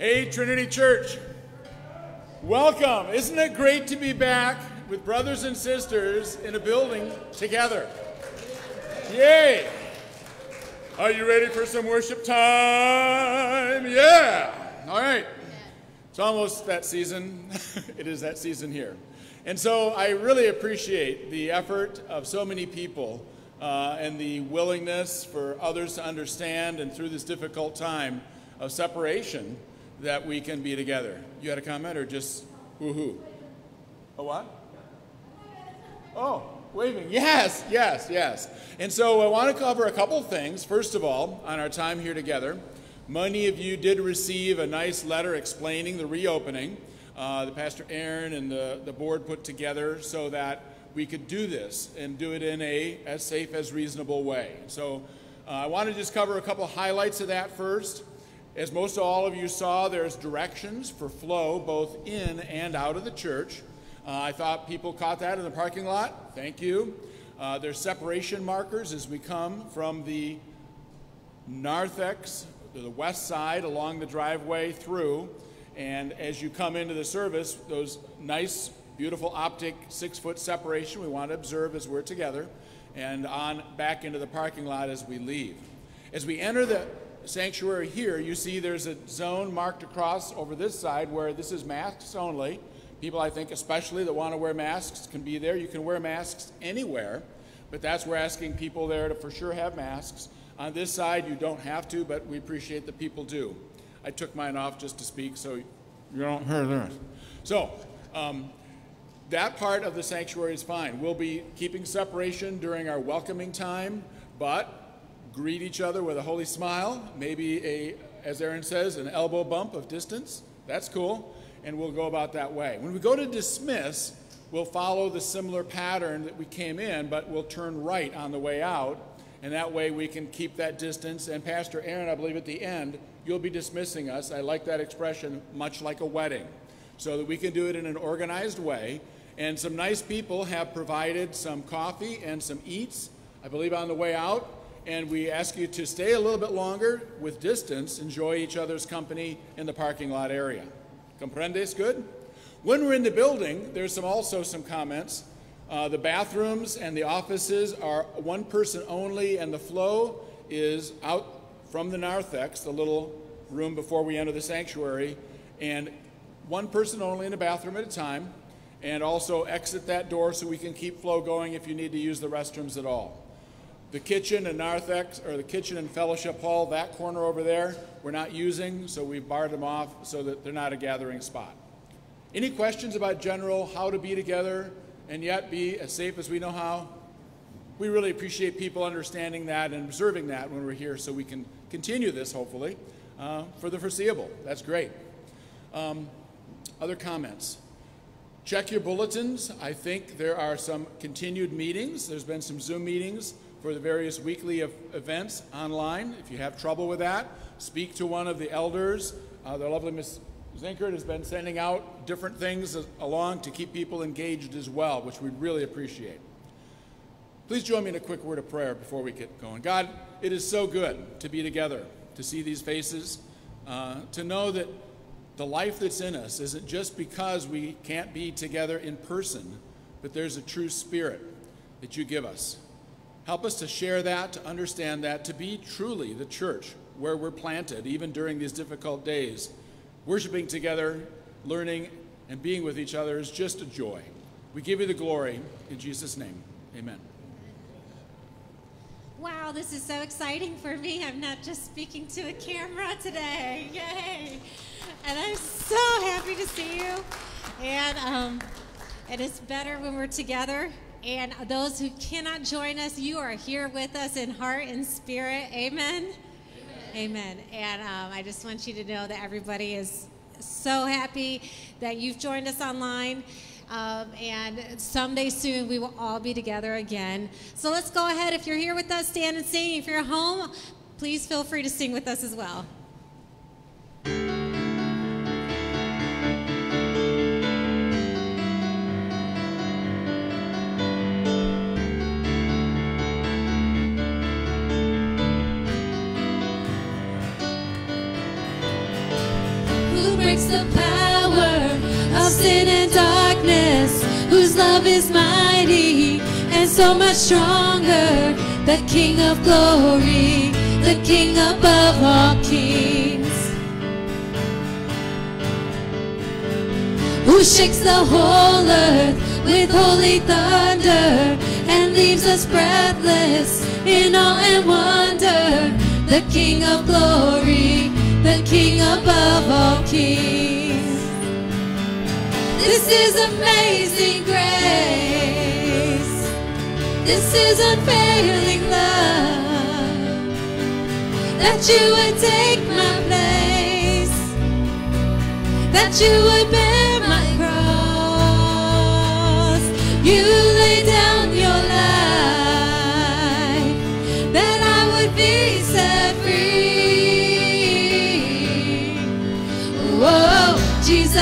Hey, Trinity Church. Welcome. Isn't it great to be back with brothers and sisters in a building together? Yay! Are you ready for some worship time? Yeah! All right. It's almost that season. it is that season here. And so I really appreciate the effort of so many people uh, and the willingness for others to understand and through this difficult time of separation that we can be together. You had a comment or just woohoo? A what? Oh, waving. Yes, yes, yes. And so I want to cover a couple things. First of all, on our time here together, many of you did receive a nice letter explaining the reopening uh, that Pastor Aaron and the, the board put together so that we could do this and do it in a as safe as reasonable way. So Uh, I want to just cover a couple highlights of that first. As most all of you saw, there's directions for flow both in and out of the church. Uh, I thought people caught that in the parking lot. Thank you. Uh, there's separation markers as we come from the narthex to the west side along the driveway through. And as you come into the service, those nice, beautiful optic six foot separation we want to observe as we're together, and on back into the parking lot as we leave. As we enter the sanctuary here, you see there's a zone marked across over this side where this is masks only. People, I think, especially that want to wear masks, can be there. You can wear masks anywhere, but that's we're asking people there to for sure have masks. On this side, you don't have to, but we appreciate that people do. I took mine off just to speak, so you don't hear this. So, um, that part of the sanctuary is fine. We'll be keeping separation during our welcoming time, but greet each other with a holy smile, maybe a, as Aaron says, an elbow bump of distance. That's cool, and we'll go about that way. When we go to dismiss, we'll follow the similar pattern that we came in, but we'll turn right on the way out, and that way we can keep that distance. And Pastor Aaron, I believe at the end, you'll be dismissing us. I like that expression, much like a wedding, so that we can do it in an organized way. And some nice people have provided some coffee and some eats, I believe, on the way out. And we ask you to stay a little bit longer with distance, enjoy each other's company in the parking lot area. Comprendes? Good? When we're in the building, there's some also some comments. Uh, the bathrooms and the offices are one person only, and the flow is out from the narthex, the little room before we enter the sanctuary, and one person only in the bathroom at a time and also exit that door so we can keep flow going if you need to use the restrooms at all. The kitchen and narthex, or the kitchen and fellowship hall, that corner over there, we're not using, so we've barred them off so that they're not a gathering spot. Any questions about general how to be together and yet be as safe as we know how? We really appreciate people understanding that and observing that when we're here so we can continue this, hopefully, uh, for the foreseeable. That's great. Um, other comments? Check your bulletins. I think there are some continued meetings. There's been some Zoom meetings for the various weekly events online. If you have trouble with that, speak to one of the elders. Uh, the lovely Miss Zinkert has been sending out different things along to keep people engaged as well, which we really appreciate. Please join me in a quick word of prayer before we get going. God, it is so good to be together, to see these faces, uh, to know that the life that's in us isn't just because we can't be together in person, but there's a true spirit that you give us. Help us to share that, to understand that, to be truly the church where we're planted, even during these difficult days. Worshiping together, learning, and being with each other is just a joy. We give you the glory in Jesus' name. Amen. Wow, this is so exciting for me. I'm not just speaking to a camera today. Yay! And I'm so happy to see you. And um, it is better when we're together. And those who cannot join us, you are here with us in heart and spirit. Amen. Amen. And um, I just want you to know that everybody is so happy that you've joined us online. Um, and someday soon we will all be together again. So let's go ahead. If you're here with us, stand and sing. If you're home, please feel free to sing with us as well. Breaks the power of sin and darkness? Whose love is mighty and so much stronger? The King of glory, the King above all kings. Who shakes the whole earth with holy thunder and leaves us breathless in awe and wonder? The King of glory, the King above all kings. This is amazing grace. This is unfailing love. That you would take my place. That you would bear my cross. You lay down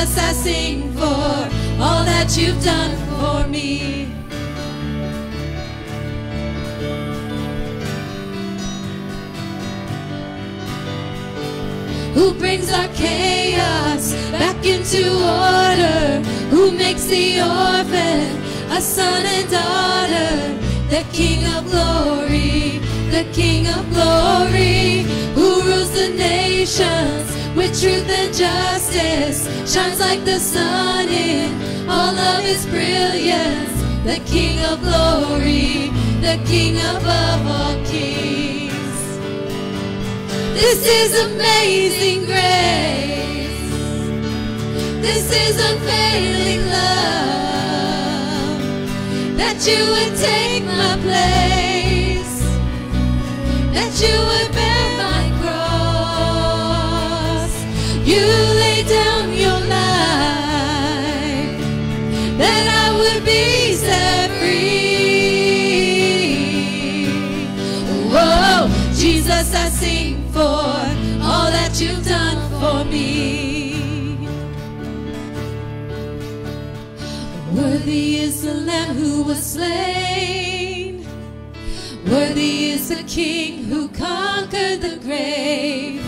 I sing for all that you've done for me. Who brings our chaos back into order? Who makes the orphan a son and daughter? The King of glory, the King of glory, who rules the nations with truth and justice, shines like the sun in all of his brilliance. The King of glory, the King above all kings. This is amazing grace. This is unfailing love. That you would take my place. That you would You lay down your life. That I would be set free. Whoa, Jesus, I sing for all that you've done for me. Worthy is the Lamb who was slain. Worthy is the King who conquered the grave.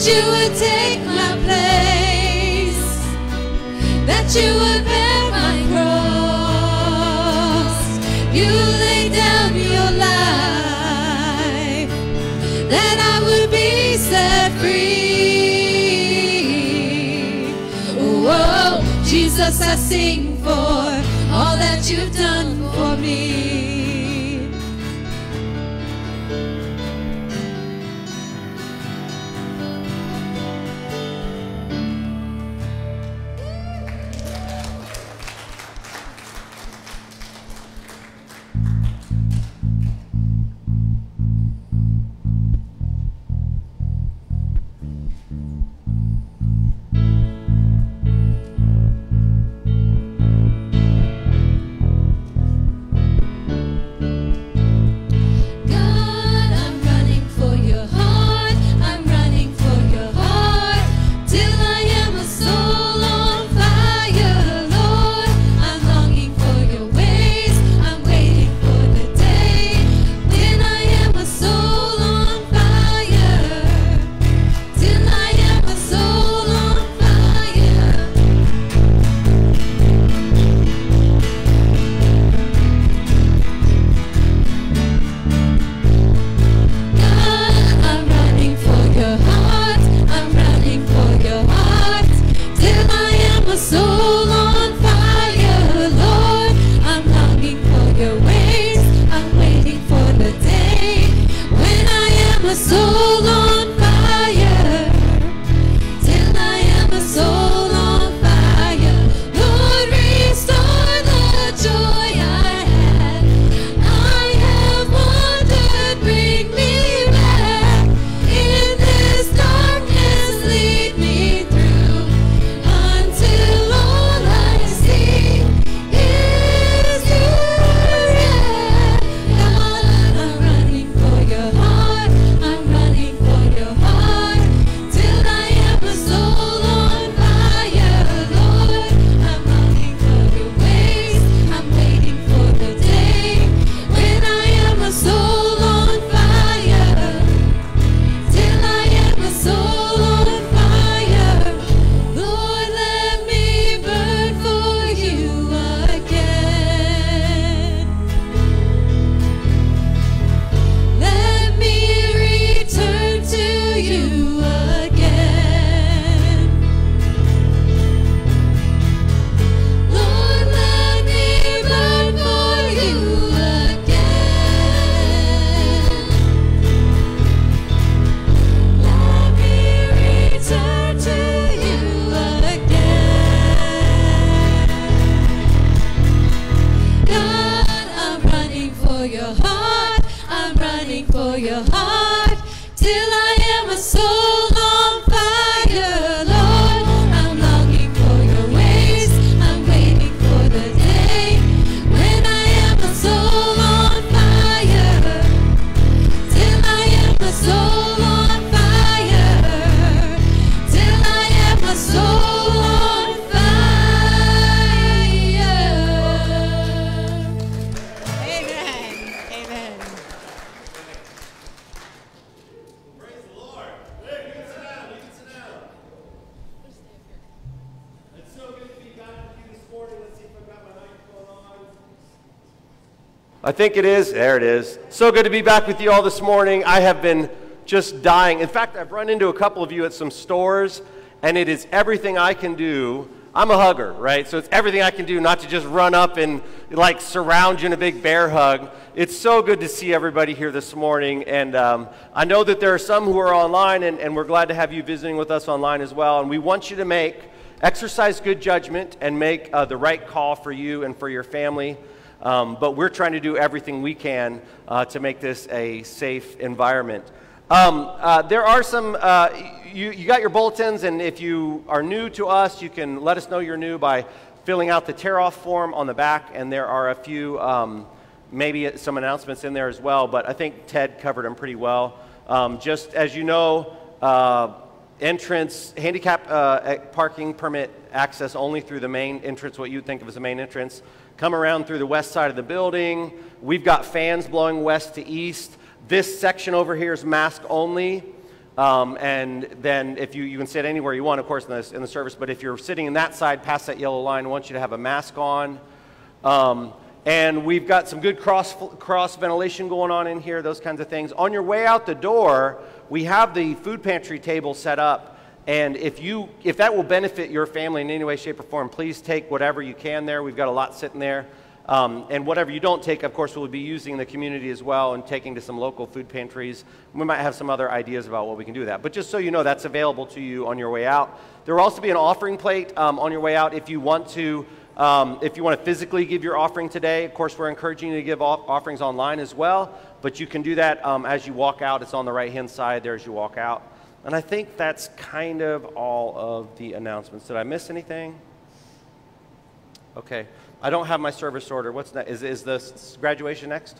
That you would take my place. That you would bear my cross. You lay down your life. That I would be set free. Whoa, Jesus, I sing for all that you've done for me. Think it is. There it is. So good to be back with you all this morning. I have been just dying. In fact, I've run into a couple of you at some stores, and it is everything I can do. I'm a hugger, right? So it's everything I can do not to just run up and like surround you in a big bear hug. It's so good to see everybody here this morning. And um, I know that there are some who are online, and, and we're glad to have you visiting with us online as well. And we want you to make, exercise good judgment and make uh, the right call for you and for your family. Um, but we're trying to do everything we can uh, to make this a safe environment. Um, uh, there are some, uh, you, you got your bulletins, and if you are new to us, you can let us know you're new by filling out the tear off form on the back, and there are a few, um, maybe some announcements in there as well, but I think Ted covered them pretty well. Um, just as you know, uh, entrance, handicap uh, parking permit access only through the main entrance, what you'd think of as the main entrance. Come around through the west side of the building. We've got fans blowing west to east. This section over here is mask only. Um, and then if you, you can sit anywhere you want, of course, in the, in the service, but if you're sitting in that side past that yellow line, I want you to have a mask on. Um, and we've got some good cross, cross ventilation going on in here, those kinds of things. On your way out the door, we have the food pantry table set up. And if, you, if that will benefit your family in any way, shape, or form, please take whatever you can there. We've got a lot sitting there. Um, and whatever you don't take, of course, we'll be using the community as well and taking to some local food pantries. We might have some other ideas about what we can do with that. But just so you know, that's available to you on your way out. There will also be an offering plate um, on your way out if you want to. Um, if you want to physically give your offering today, of course, we're encouraging you to give off- offerings online as well. But you can do that um, as you walk out. It's on the right hand side there as you walk out. And I think that's kind of all of the announcements. Did I miss anything? Okay. I don't have my service order. What's next? Is, is the graduation next?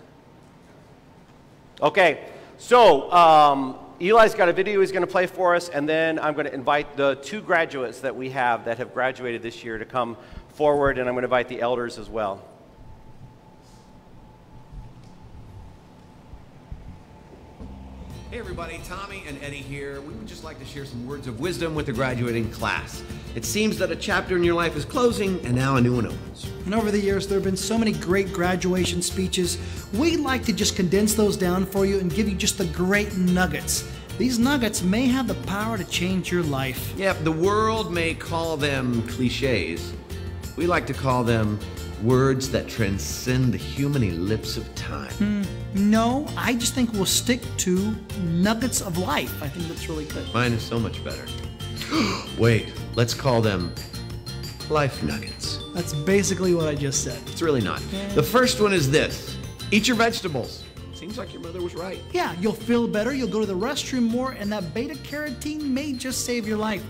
Okay. So um, Eli's got a video he's going to play for us, and then I'm going to invite the two graduates that we have that have graduated this year to come forward, and I'm going to invite the elders as well. Hey everybody, Tommy and Eddie here. We would just like to share some words of wisdom with the graduating class. It seems that a chapter in your life is closing and now a new one opens. And over the years, there have been so many great graduation speeches. We'd like to just condense those down for you and give you just the great nuggets. These nuggets may have the power to change your life. Yep, the world may call them cliches. We like to call them words that transcend the human ellipse of time. Hmm. No, I just think we'll stick to nuggets of life. I think that's really good. Mine is so much better. Wait, let's call them life nuggets. That's basically what I just said. It's really not. The first one is this eat your vegetables. Seems like your mother was right. Yeah, you'll feel better, you'll go to the restroom more, and that beta carotene may just save your life.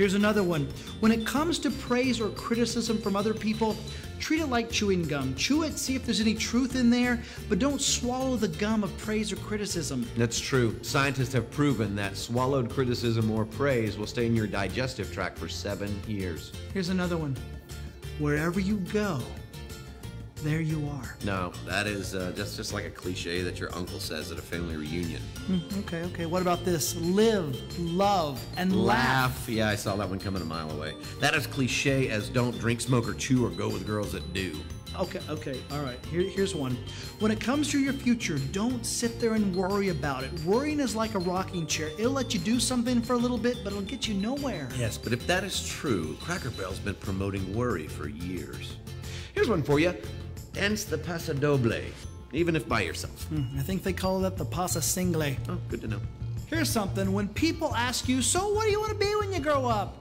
Here's another one. When it comes to praise or criticism from other people, treat it like chewing gum. Chew it, see if there's any truth in there, but don't swallow the gum of praise or criticism. That's true. Scientists have proven that swallowed criticism or praise will stay in your digestive tract for seven years. Here's another one. Wherever you go, there you are. No, that is uh, just, just like a cliche that your uncle says at a family reunion. Okay, okay. What about this? Live, love, and laugh. Yeah, I saw that one coming a mile away. That is cliche as don't drink, smoke, or chew, or go with girls that do. Okay, okay, all right. Here, here's one. When it comes to your future, don't sit there and worry about it. Worrying is like a rocking chair. It'll let you do something for a little bit, but it'll get you nowhere. Yes, but if that is true, Cracker Barrel's been promoting worry for years. Here's one for you. Dance the paso doble, even if by yourself. Hmm, I think they call that the pasa single. Oh, good to know. Here's something. When people ask you, so what do you want to be when you grow up?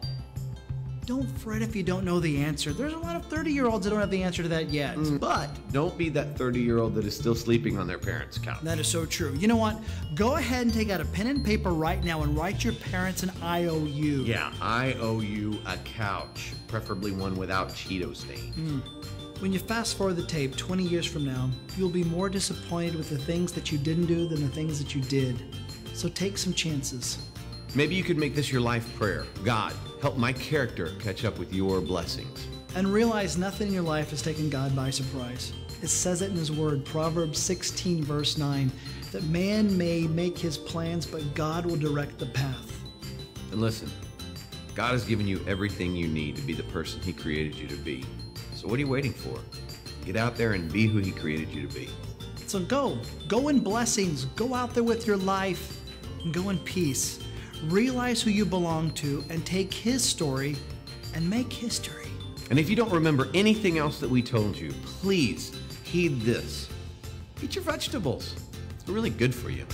don't fret if you don't know the answer. There's a lot of 30 year olds that don't have the answer to that yet. Hmm. But Don't be that 30 year old that is still sleeping on their parents' couch. that is so true. You know what? Go ahead and take out a pen and paper right now and write your parents an IOU. Yeah, I owe you a couch, preferably one without Cheeto stain. Hmm. When you fast forward the tape 20 years from now, you'll be more disappointed with the things that you didn't do than the things that you did. So take some chances. Maybe you could make this your life prayer. God, help my character catch up with your blessings. And realize nothing in your life has taken God by surprise. It says it in His Word, Proverbs 16, verse 9, that man may make his plans, but God will direct the path. And listen, God has given you everything you need to be the person He created you to be. So what are you waiting for? Get out there and be who He created you to be. So go, go in blessings, go out there with your life, and go in peace. Realize who you belong to and take His story and make history. And if you don't remember anything else that we told you, please heed this. Eat your vegetables. They're really good for you.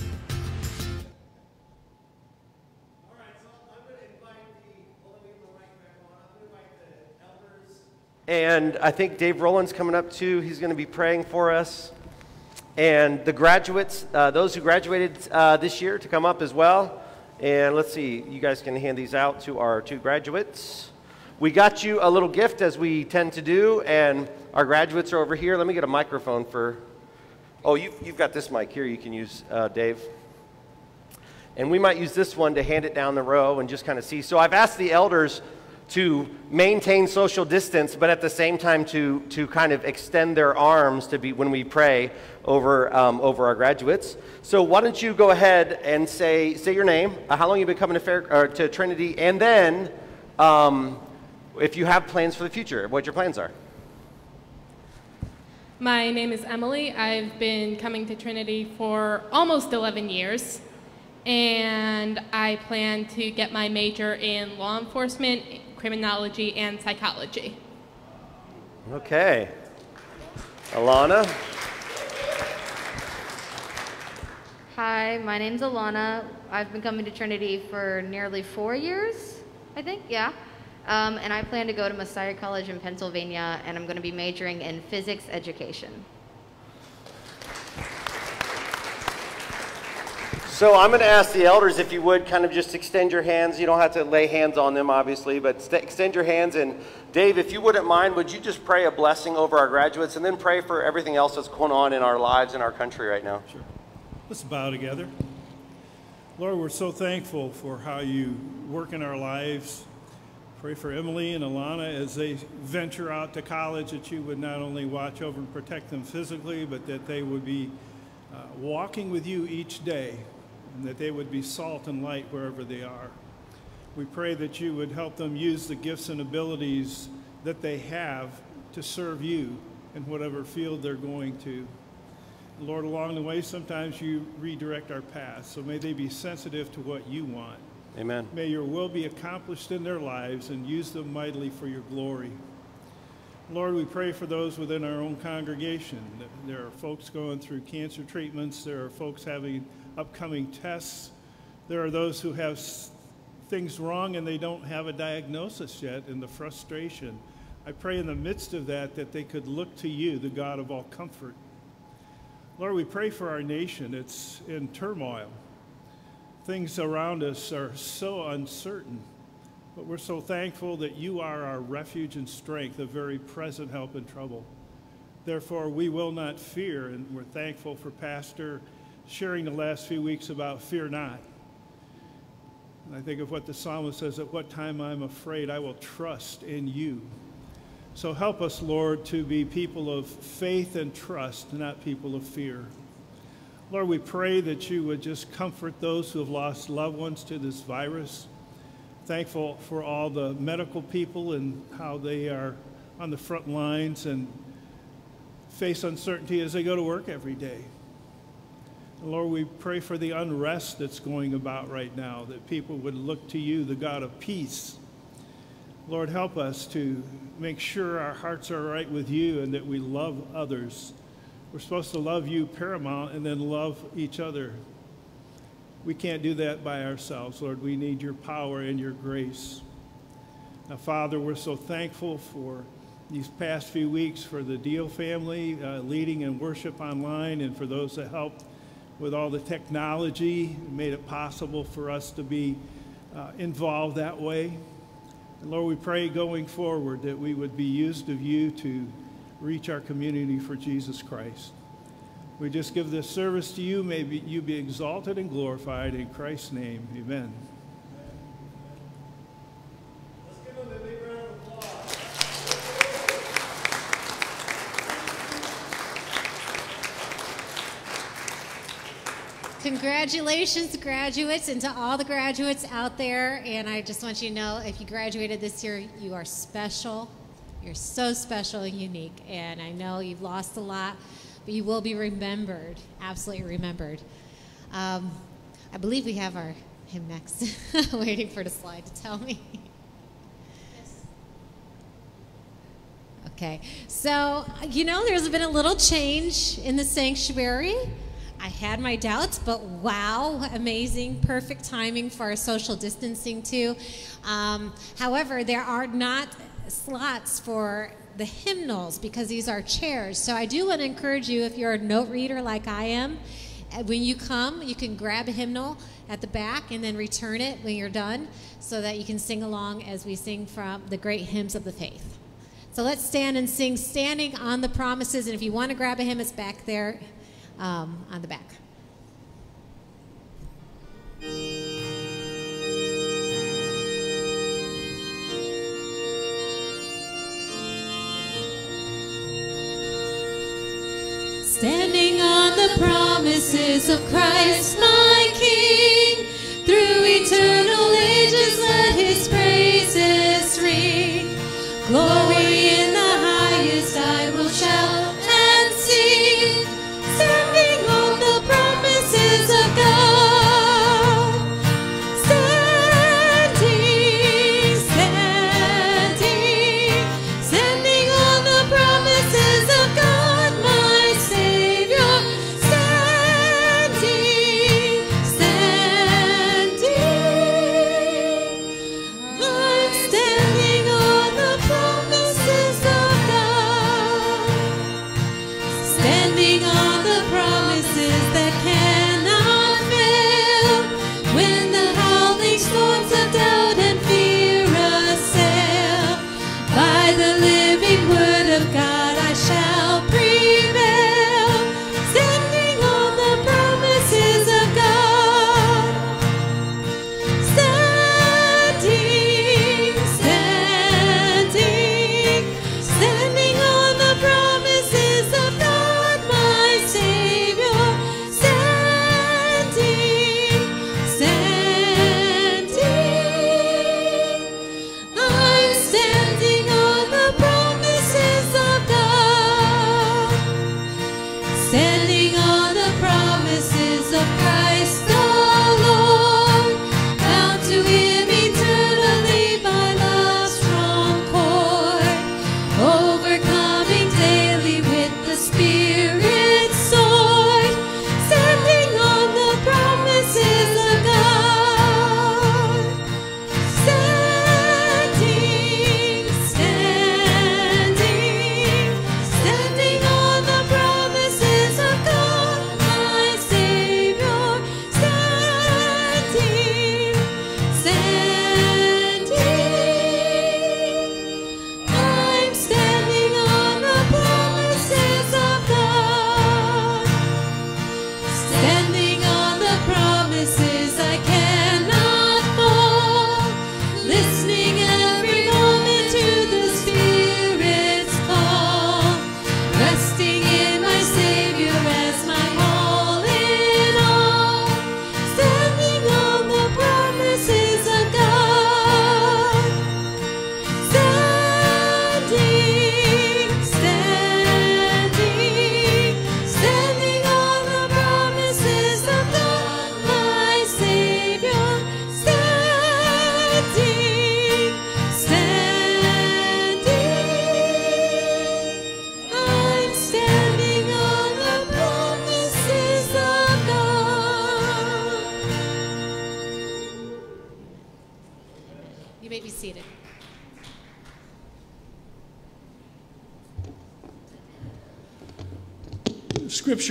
And I think Dave Rowland's coming up too. He's going to be praying for us. And the graduates, uh, those who graduated uh, this year, to come up as well. And let's see, you guys can hand these out to our two graduates. We got you a little gift as we tend to do, and our graduates are over here. Let me get a microphone for. Oh, you've, you've got this mic here you can use, uh, Dave. And we might use this one to hand it down the row and just kind of see. So I've asked the elders to maintain social distance, but at the same time to, to kind of extend their arms to be when we pray over, um, over our graduates. So why don't you go ahead and say, say your name, uh, how long you've been coming to, Fair, or to Trinity, and then um, if you have plans for the future, what your plans are. My name is Emily. I've been coming to Trinity for almost 11 years, and I plan to get my major in law enforcement, criminology, and psychology. Okay. Alana? Hi, my name's Alana. I've been coming to Trinity for nearly four years, I think, yeah. Um, and I plan to go to Messiah College in Pennsylvania, and I'm going to be majoring in physics education. So I'm going to ask the elders if you would kind of just extend your hands. You don't have to lay hands on them, obviously, but extend your hands. And Dave, if you wouldn't mind, would you just pray a blessing over our graduates and then pray for everything else that's going on in our lives in our country right now? Sure. Let's bow together. Lord, we're so thankful for how you work in our lives. Pray for Emily and Alana as they venture out to college that you would not only watch over and protect them physically, but that they would be uh, walking with you each day and that they would be salt and light wherever they are. We pray that you would help them use the gifts and abilities that they have to serve you in whatever field they're going to. Lord, along the way, sometimes you redirect our path, so may they be sensitive to what you want. Amen. May your will be accomplished in their lives and use them mightily for your glory. Lord, we pray for those within our own congregation. There are folks going through cancer treatments, there are folks having upcoming tests, there are those who have things wrong and they don't have a diagnosis yet, and the frustration. I pray in the midst of that that they could look to you, the God of all comfort. Lord, we pray for our nation. It's in turmoil. Things around us are so uncertain, but we're so thankful that you are our refuge and strength, a very present help in trouble. Therefore, we will not fear, and we're thankful for Pastor sharing the last few weeks about fear not. And I think of what the psalmist says at what time I'm afraid, I will trust in you. So help us, Lord, to be people of faith and trust, not people of fear. Lord, we pray that you would just comfort those who have lost loved ones to this virus. Thankful for all the medical people and how they are on the front lines and face uncertainty as they go to work every day. Lord, we pray for the unrest that's going about right now, that people would look to you, the God of peace. Lord, help us to make sure our hearts are right with you and that we love others. We're supposed to love you paramount and then love each other. We can't do that by ourselves, Lord. We need your power and your grace. Now, Father, we're so thankful for these past few weeks for the Deal family uh, leading in worship online and for those that helped with all the technology, made it possible for us to be uh, involved that way. And Lord, we pray going forward that we would be used of you to reach our community for Jesus Christ. We just give this service to you. May you be exalted and glorified in Christ's name. Amen. Congratulations, to graduates, and to all the graduates out there. And I just want you to know if you graduated this year, you are special. You're so special and unique. And I know you've lost a lot, but you will be remembered, absolutely remembered. Um, I believe we have our hymn next. Waiting for the slide to tell me. Okay, so you know, there's been a little change in the sanctuary. I had my doubts, but wow, amazing, perfect timing for our social distancing too. Um, however, there are not slots for the hymnals because these are chairs. So I do want to encourage you, if you're a note reader like I am, uh, when you come, you can grab a hymnal at the back and then return it when you're done so that you can sing along as we sing from the great hymns of the faith. So let's stand and sing Standing on the Promises. And if you want to grab a hymn, it's back there um, on the back. Standing on the promises of Christ my King, through eternal ages let his praises ring. Glory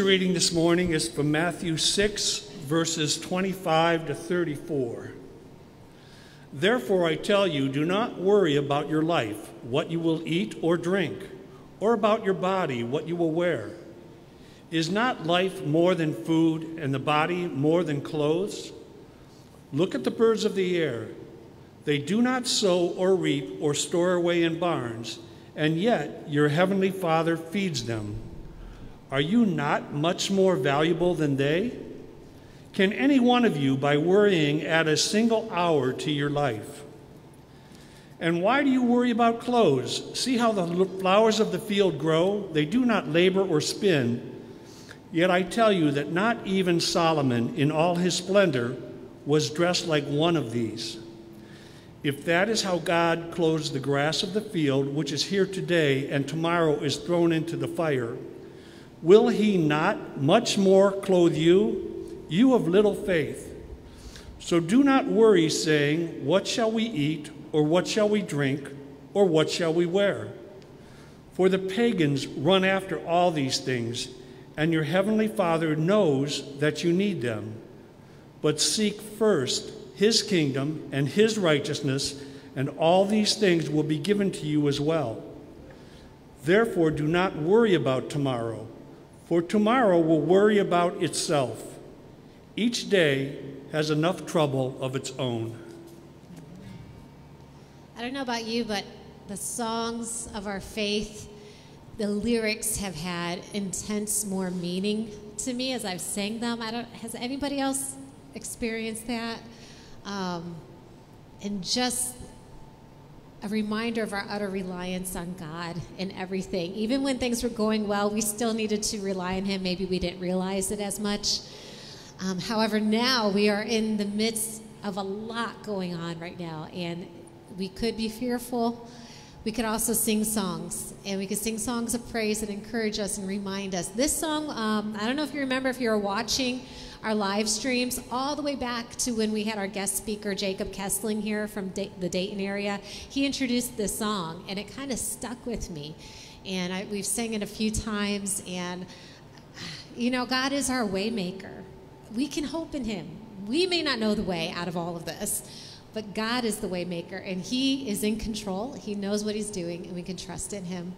scripture reading this morning is from Matthew 6, verses 25 to 34. Therefore, I tell you, do not worry about your life, what you will eat or drink, or about your body, what you will wear. Is not life more than food, and the body more than clothes? Look at the birds of the air. They do not sow or reap or store away in barns, and yet your heavenly Father feeds them. Are you not much more valuable than they? Can any one of you, by worrying, add a single hour to your life? And why do you worry about clothes? See how the flowers of the field grow? They do not labor or spin. Yet I tell you that not even Solomon, in all his splendor, was dressed like one of these. If that is how God clothes the grass of the field, which is here today and tomorrow is thrown into the fire, will he not much more clothe you, you of little faith? So do not worry, saying, What shall we eat, or what shall we drink, or what shall we wear? For the pagans run after all these things, and your heavenly Father knows that you need them. But seek first his kingdom and his righteousness, and all these things will be given to you as well. Therefore, do not worry about tomorrow, for tomorrow will worry about itself. Each day has enough trouble of its own. I don't know about you, but the songs of our faith, the lyrics have had intense more meaning to me as I've sang them. I don't. Has anybody else experienced that? Um, and just a reminder of our utter reliance on God in everything. Even when things were going well, we still needed to rely on Him. Maybe we didn't realize it as much. Um, however, now we are in the midst of a lot going on right now, and we could be fearful. We could also sing songs, and we could sing songs of praise that encourage us and remind us. This song, um, I don't know if you remember if you were watching our live streams all the way back to when we had our guest speaker, Jacob Kessling, here from the Dayton area. He introduced this song, and it kind of stuck with me. And I, we've sang it a few times, and you know, God is our waymaker. We can hope in Him. We may not know the way out of all of this, but God is the waymaker, and He is in control. He knows what He's doing, and we can trust in Him.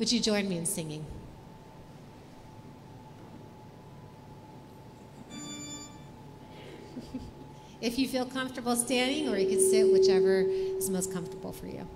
Would you join me in singing? If you feel comfortable standing, or you can sit, whichever is most comfortable for you.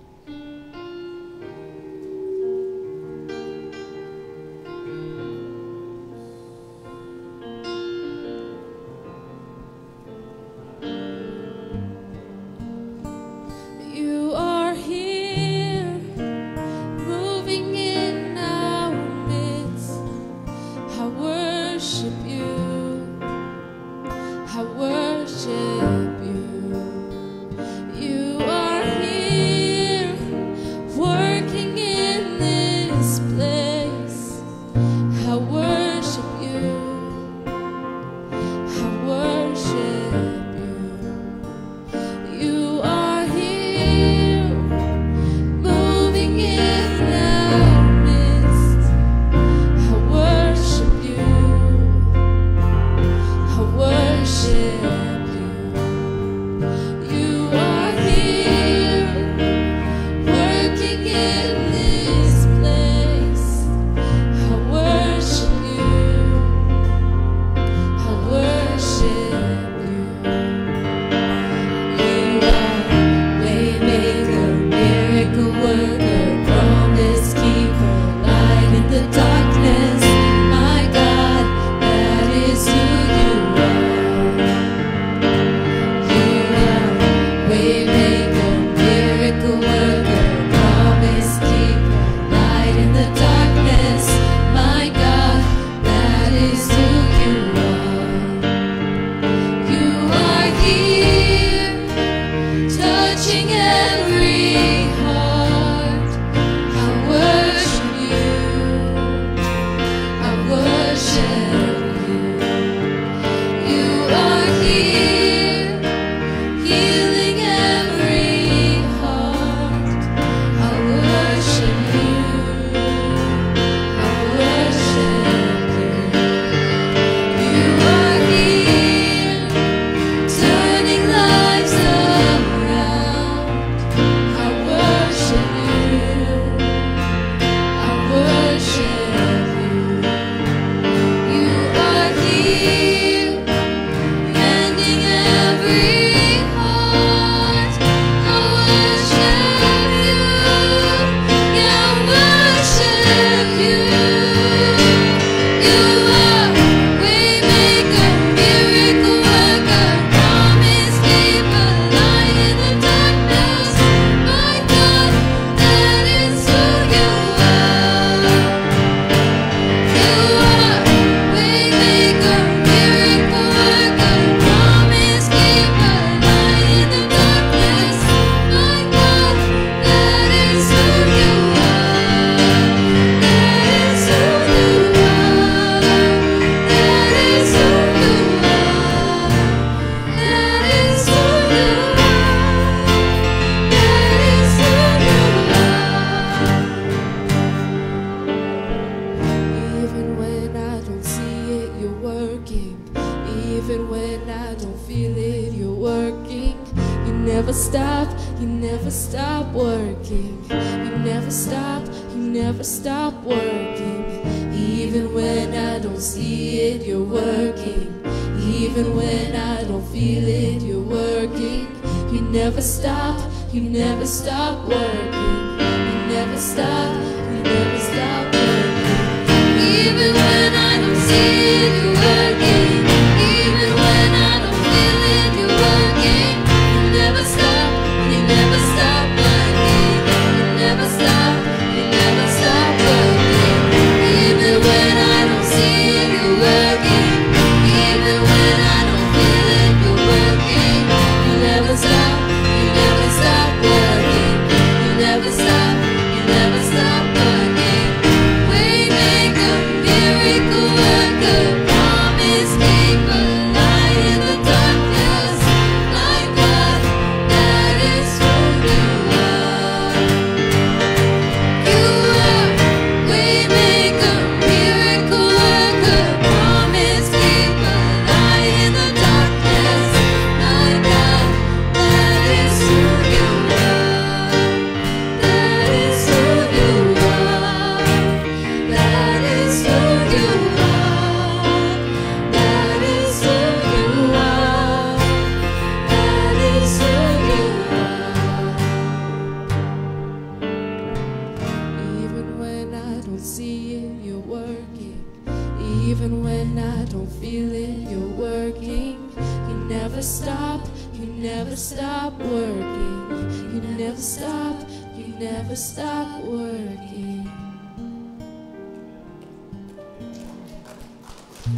when I don't feel it, you're working. You never stop, you never stop working. You never stop, you never stop working.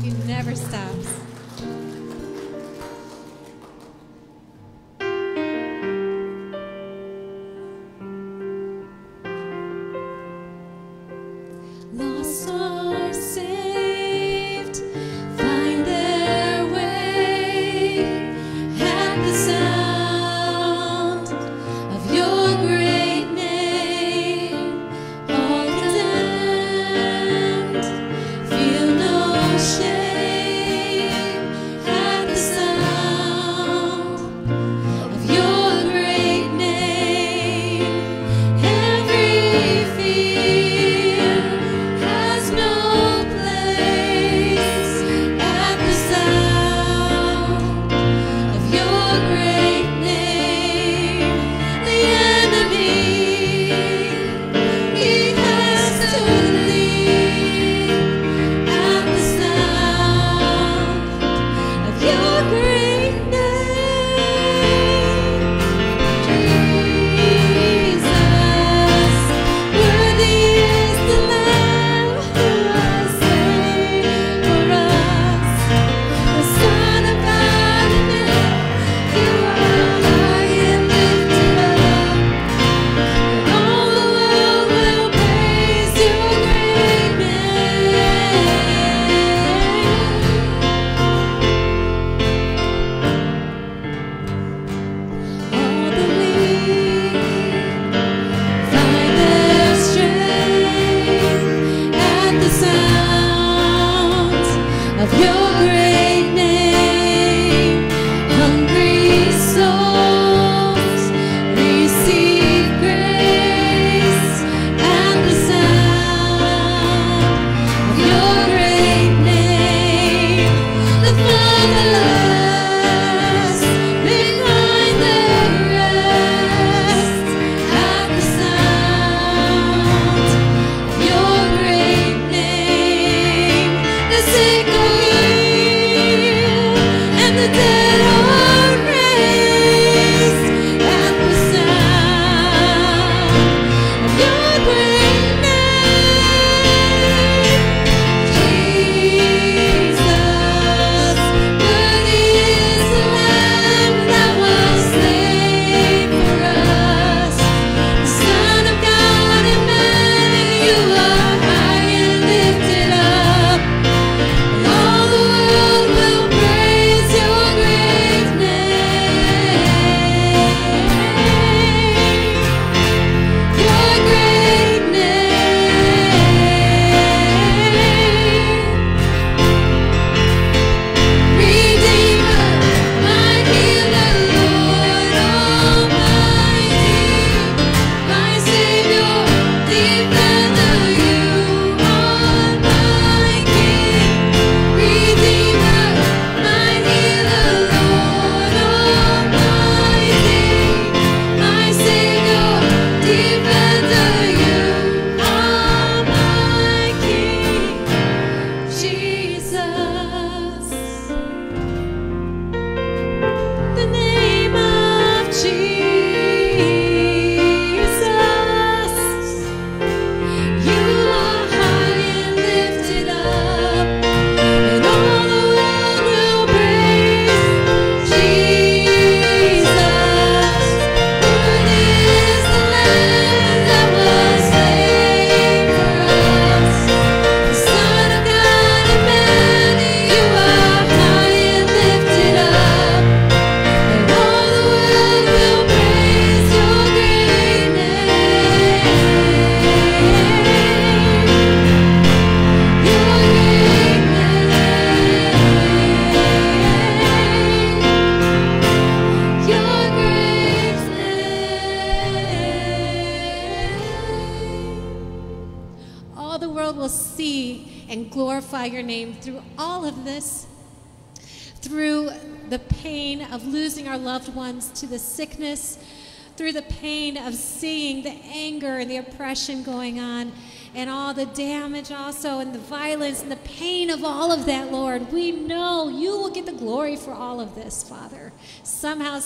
You never stops.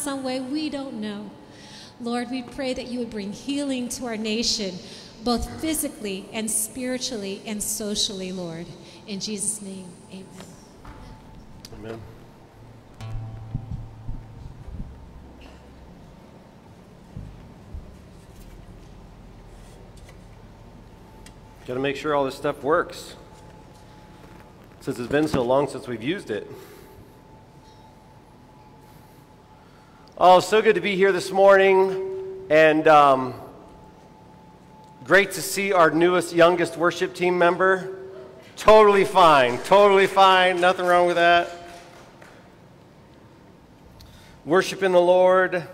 Some way, we don't know. Lord, we pray that you would bring healing to our nation, both physically and spiritually and socially, Lord. In Jesus' name, amen. Amen. Got to make sure all this stuff works. Since it's been so long since we've used it. Oh, so good to be here this morning. And um, great to see our newest, youngest worship team member. Totally fine. Totally fine. Nothing wrong with that. Worshiping the Lord.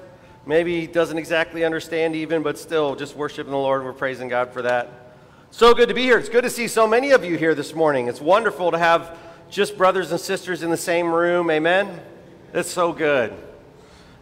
Maybe doesn't exactly understand even, but still just worshiping the Lord. We're praising God for that. So good to be here. It's good to see so many of you here this morning. It's wonderful to have just brothers and sisters in the same room. Amen. It's so good.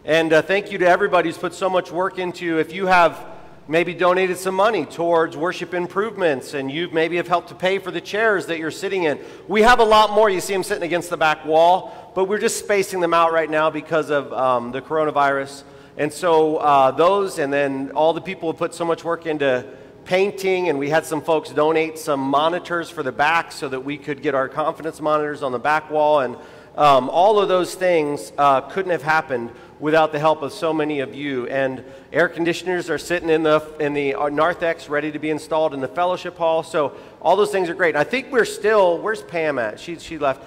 And uh, thank you to everybody who's put so much work into. If you have maybe donated some money towards worship improvements and you maybe have helped to pay for the chairs that you're sitting in, we have a lot more. You see them sitting against the back wall, but we're just spacing them out right now because of um, the coronavirus. And so uh, those, and then all the people who put so much work into painting, and we had some folks donate some monitors for the back so that we could get our confidence monitors on the back wall. And um, all of those things uh, couldn't have happened without the help of so many of you. And air conditioners are sitting in the, in the uh, narthex ready to be installed in the fellowship hall. So all those things are great. I think we're still, where's Pam at? She, she left.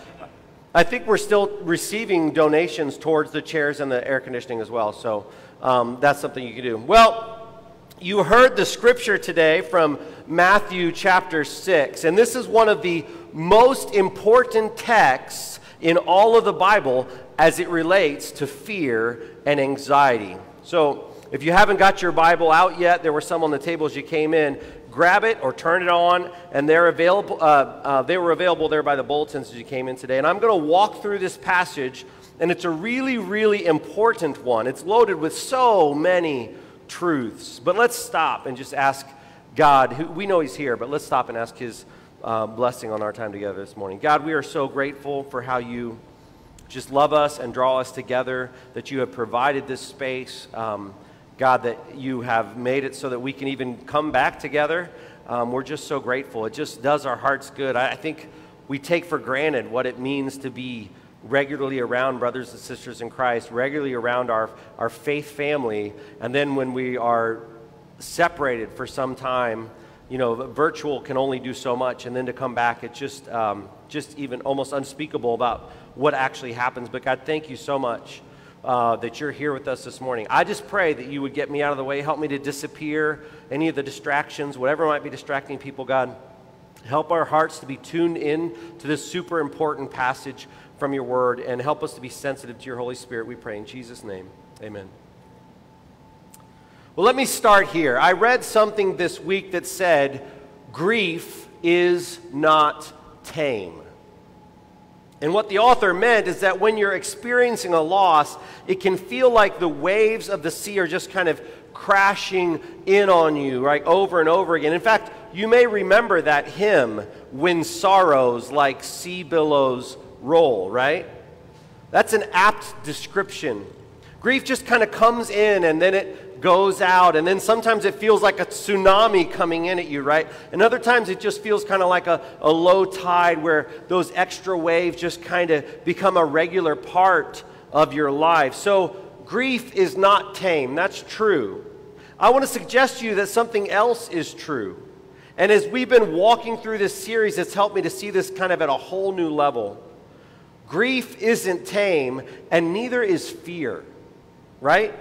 I think we're still receiving donations towards the chairs and the air conditioning as well. So um, that's something you can do. Well, you heard the scripture today from Matthew chapter 6, and this is one of the most important texts in all of the Bible as it relates to fear and anxiety. So, if you haven't got your Bible out yet, there were some on the table as you came in. Grab it or turn it on, and they're available. Uh, uh, they were available there by the bulletins as you came in today. And I'm going to walk through this passage, and it's a really, really important one. It's loaded with so many truths. But let's stop and just ask God, who we know He's here, but let's stop and ask His uh, blessing on our time together this morning. God, we are so grateful for how you just love us and draw us together, that you have provided this space. Um, God, that you have made it so that we can even come back together. Um, we're just so grateful. It just does our hearts good. I, I think we take for granted what it means to be regularly around brothers and sisters in Christ, regularly around our, our faith family, and then when we are separated for some time, you know, virtual can only do so much, and then to come back, it's just, um, just even almost unspeakable about what actually happens. But God, thank you so much uh, that you're here with us this morning. I just pray that you would get me out of the way, help me to disappear any of the distractions, whatever might be distracting people, God. Help our hearts to be tuned in to this super important passage from your word and help us to be sensitive to your Holy Spirit, we pray in Jesus' name. Amen. Well, let me start here. I read something this week that said, grief is not tame. And what the author meant is that when you're experiencing a loss, it can feel like the waves of the sea are just kind of crashing in on you, right, over and over again. In fact, you may remember that hymn, When Sorrows Like Sea Billows Roll, right? That's an apt description. Grief just kind of comes in and then it goes out, and then sometimes it feels like a tsunami coming in at you, right? And other times it just feels kind of like a, a low tide where those extra waves just kind of become a regular part of your life. So grief is not tame. That's true. I want to suggest to you that something else is true. And as we've been walking through this series, it's helped me to see this kind of at a whole new level. Grief isn't tame, and neither is fear, right?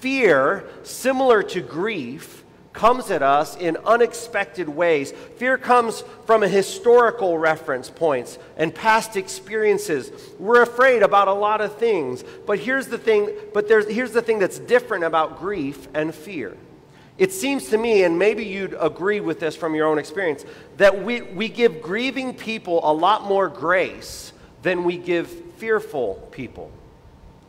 Fear, similar to grief, comes at us in unexpected ways. Fear comes from a historical reference points and past experiences. We're afraid about a lot of things, but here's the thing, but there's here's the thing that's different about grief and fear. It seems to me, and maybe you'd agree with this from your own experience, that we, we give grieving people a lot more grace than we give fearful people.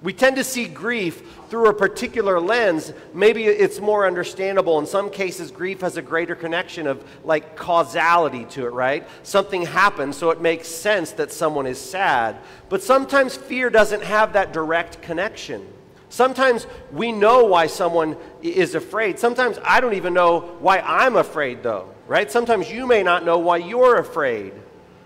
We tend to see grief through a particular lens. Maybe it's more understandable. In some cases, grief has a greater connection of like causality to it, right? Something happened, so it makes sense that someone is sad. But sometimes fear doesn't have that direct connection. Sometimes we know why someone is afraid. Sometimes I don't even know why I'm afraid, though, right? Sometimes you may not know why you're afraid.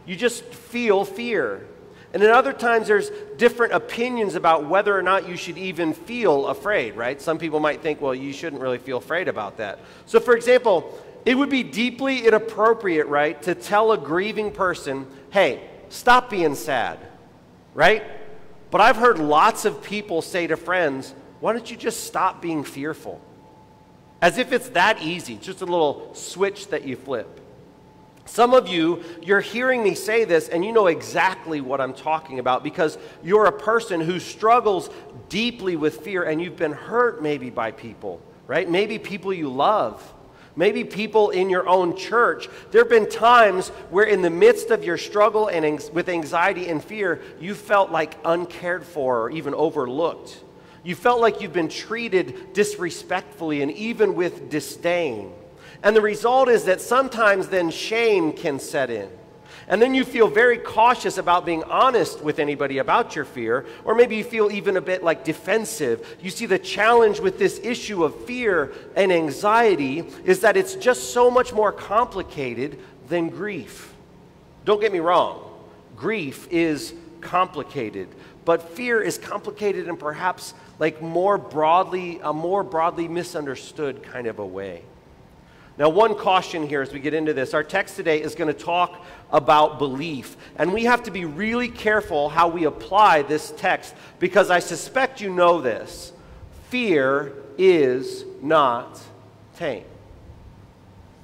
You just feel fear. And then other times there's different opinions about whether or not you should even feel afraid, right? Some people might think, well, you shouldn't really feel afraid about that. So, for example, it would be deeply inappropriate, right, to tell a grieving person, hey, stop being sad, right? But I've heard lots of people say to friends, why don't you just stop being fearful? As if it's that easy, just a little switch that you flip. Some of you, you're hearing me say this and you know exactly what I'm talking about because you're a person who struggles deeply with fear and you've been hurt maybe by people, right? Maybe people you love. Maybe people in your own church. There have been times where, in the midst of your struggle and with anxiety and fear, you felt like uncared for or even overlooked. You felt like you've been treated disrespectfully and even with disdain. And the result is that sometimes then shame can set in. And then you feel very cautious about being honest with anybody about your fear, or maybe you feel even a bit like defensive. You see, the challenge with this issue of fear and anxiety is that it's just so much more complicated than grief. Don't get me wrong, grief is complicated, but fear is complicated in perhaps like more broadly, a more broadly misunderstood kind of a way. Now, one caution here as we get into this our text today is going to talk about belief. And we have to be really careful how we apply this text because I suspect you know this. Fear is not tame,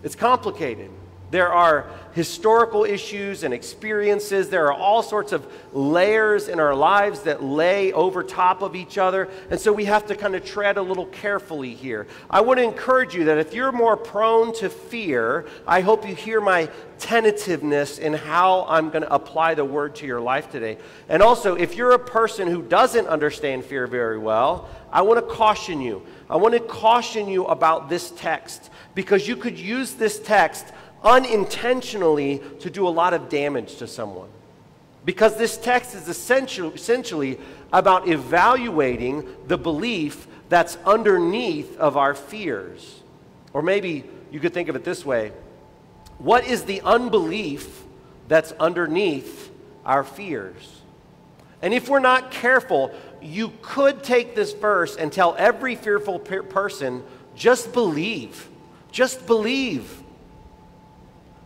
it's complicated. There are historical issues and experiences. There are all sorts of layers in our lives that lay over top of each other. And so we have to kind of tread a little carefully here. I want to encourage you that if you're more prone to fear, I hope you hear my tentativeness in how I'm going to apply the word to your life today. And also, if you're a person who doesn't understand fear very well, I want to caution you. I want to caution you about this text because you could use this text unintentionally to do a lot of damage to someone. Because this text is essentially about evaluating the belief that's underneath of our fears. Or maybe you could think of it this way What is the unbelief that's underneath our fears? And if we're not careful, you could take this verse and tell every fearful person, just believe. Just believe.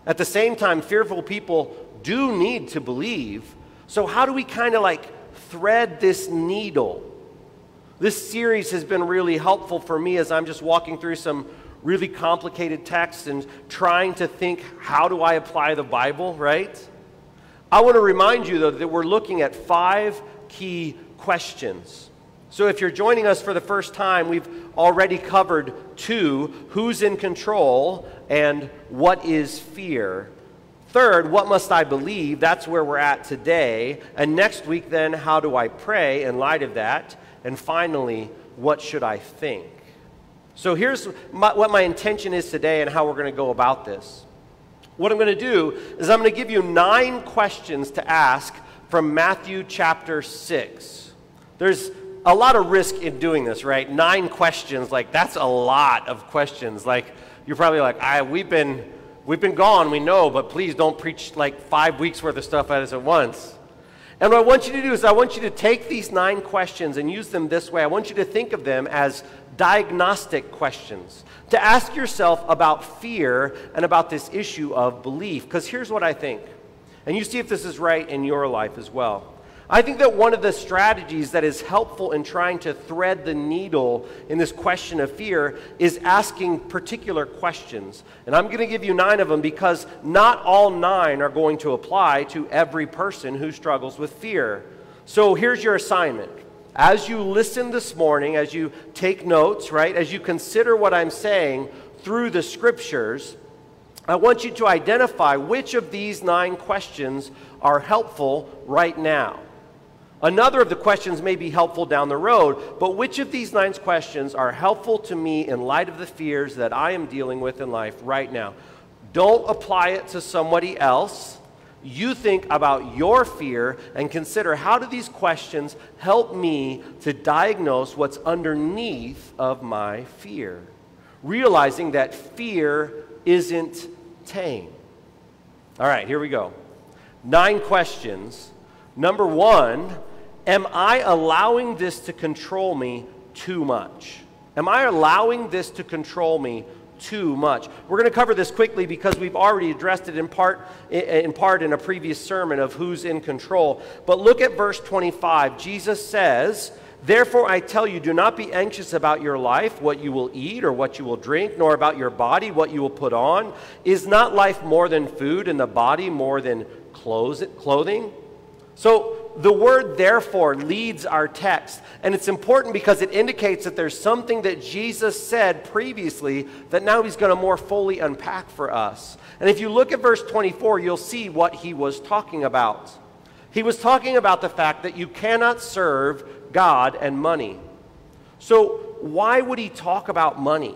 At the same time, fearful people do need to believe. So, how do we kind of like thread this needle? This series has been really helpful for me as I'm just walking through some really complicated texts and trying to think how do I apply the Bible, right? I want to remind you, though, that we're looking at five key questions. So if you're joining us for the first time, we've already covered two who's in control and what is fear. Third, what must I believe? That's where we're at today. And next week, then, how do I pray in light of that? And finally, what should I think? So here's my, what my intention is today and how we're going to go about this. What I'm going to do is I'm going to give you nine questions to ask from Matthew chapter 6. There's a lot of risk in doing this, right? Nine questions, like that's a lot of questions. Like you're probably like, I, we've been, we've been gone, we know, but please don't preach like five weeks worth of stuff at us at once. And what I want you to do is I want you to take these nine questions and use them this way. I want you to think of them as diagnostic questions to ask yourself about fear and about this issue of belief. Because here's what I think, and you see if this is right in your life as well. I think that one of the strategies that is helpful in trying to thread the needle in this question of fear is asking particular questions. And I'm going to give you nine of them because not all nine are going to apply to every person who struggles with fear. So here's your assignment as you listen this morning, as you take notes, right, as you consider what I'm saying through the scriptures, I want you to identify which of these nine questions are helpful right now. Another of the questions may be helpful down the road, but which of these nine questions are helpful to me in light of the fears that I am dealing with in life right now? Don't apply it to somebody else. You think about your fear and consider how do these questions help me to diagnose what's underneath of my fear? Realizing that fear isn't tame. All right, here we go. Nine questions. Number one, am I allowing this to control me too much? Am I allowing this to control me too much? We're going to cover this quickly because we've already addressed it in part in part in a previous sermon of who's in control. But look at verse 25. Jesus says, Therefore, I tell you, do not be anxious about your life, what you will eat or what you will drink, nor about your body, what you will put on. Is not life more than food, and the body more than clothing? So, the word therefore leads our text, and it's important because it indicates that there's something that Jesus said previously that now he's going to more fully unpack for us. And if you look at verse 24, you'll see what he was talking about. He was talking about the fact that you cannot serve God and money. So, why would he talk about money?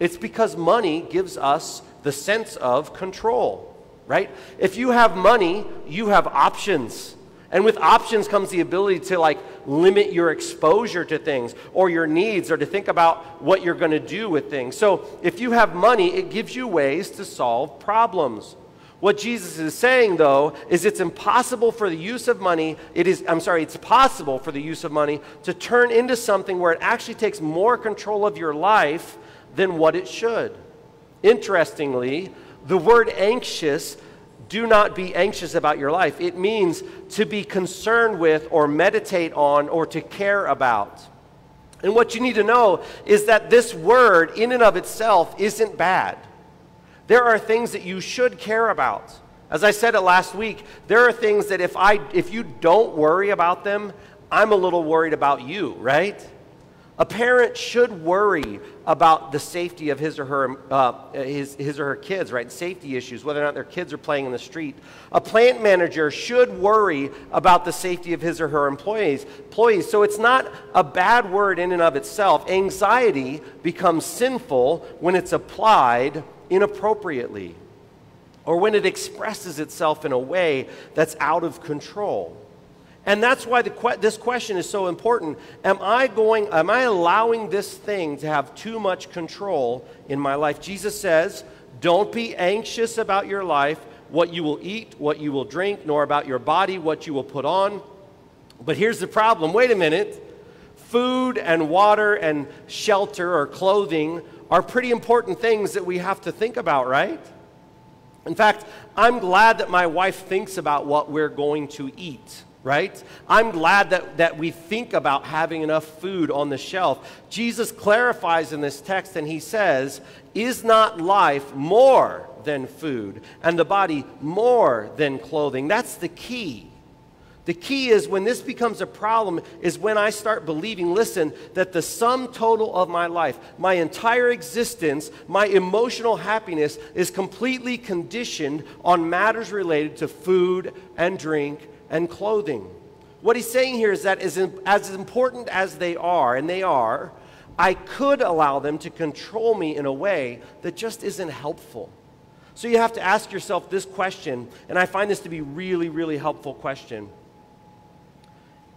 It's because money gives us the sense of control, right? If you have money, you have options. And with options comes the ability to like limit your exposure to things or your needs or to think about what you're going to do with things. So if you have money, it gives you ways to solve problems. What Jesus is saying, though, is it's impossible for the use of money, it is, I'm sorry, it's possible for the use of money to turn into something where it actually takes more control of your life than what it should. Interestingly, the word anxious, do not be anxious about your life, it means to be concerned with or meditate on or to care about. And what you need to know is that this word, in and of itself, isn't bad. There are things that you should care about. As I said it last week, there are things that if, I, if you don't worry about them, I'm a little worried about you, right? A parent should worry about the safety of his or her, uh, his, his or her kids, right? Safety issues, whether or not their kids are playing in the street. A plant manager should worry about the safety of his or her employees. employees. So it's not a bad word in and of itself. Anxiety becomes sinful when it's applied inappropriately or when it expresses itself in a way that's out of control. And that's why the, this question is so important. Am I going, am I allowing this thing to have too much control in my life? Jesus says, don't be anxious about your life, what you will eat, what you will drink, nor about your body, what you will put on. But here's the problem wait a minute. Food and water and shelter or clothing are pretty important things that we have to think about, right? In fact, I'm glad that my wife thinks about what we're going to eat, right? I'm glad that, that we think about having enough food on the shelf. Jesus clarifies in this text and he says, Is not life more than food, and the body more than clothing? That's the key. The key is when this becomes a problem, is when I start believing, listen, that the sum total of my life, my entire existence, my emotional happiness is completely conditioned on matters related to food and drink and clothing. What he's saying here is that as, as important as they are, and they are, I could allow them to control me in a way that just isn't helpful. So you have to ask yourself this question, and I find this to be really, really helpful question.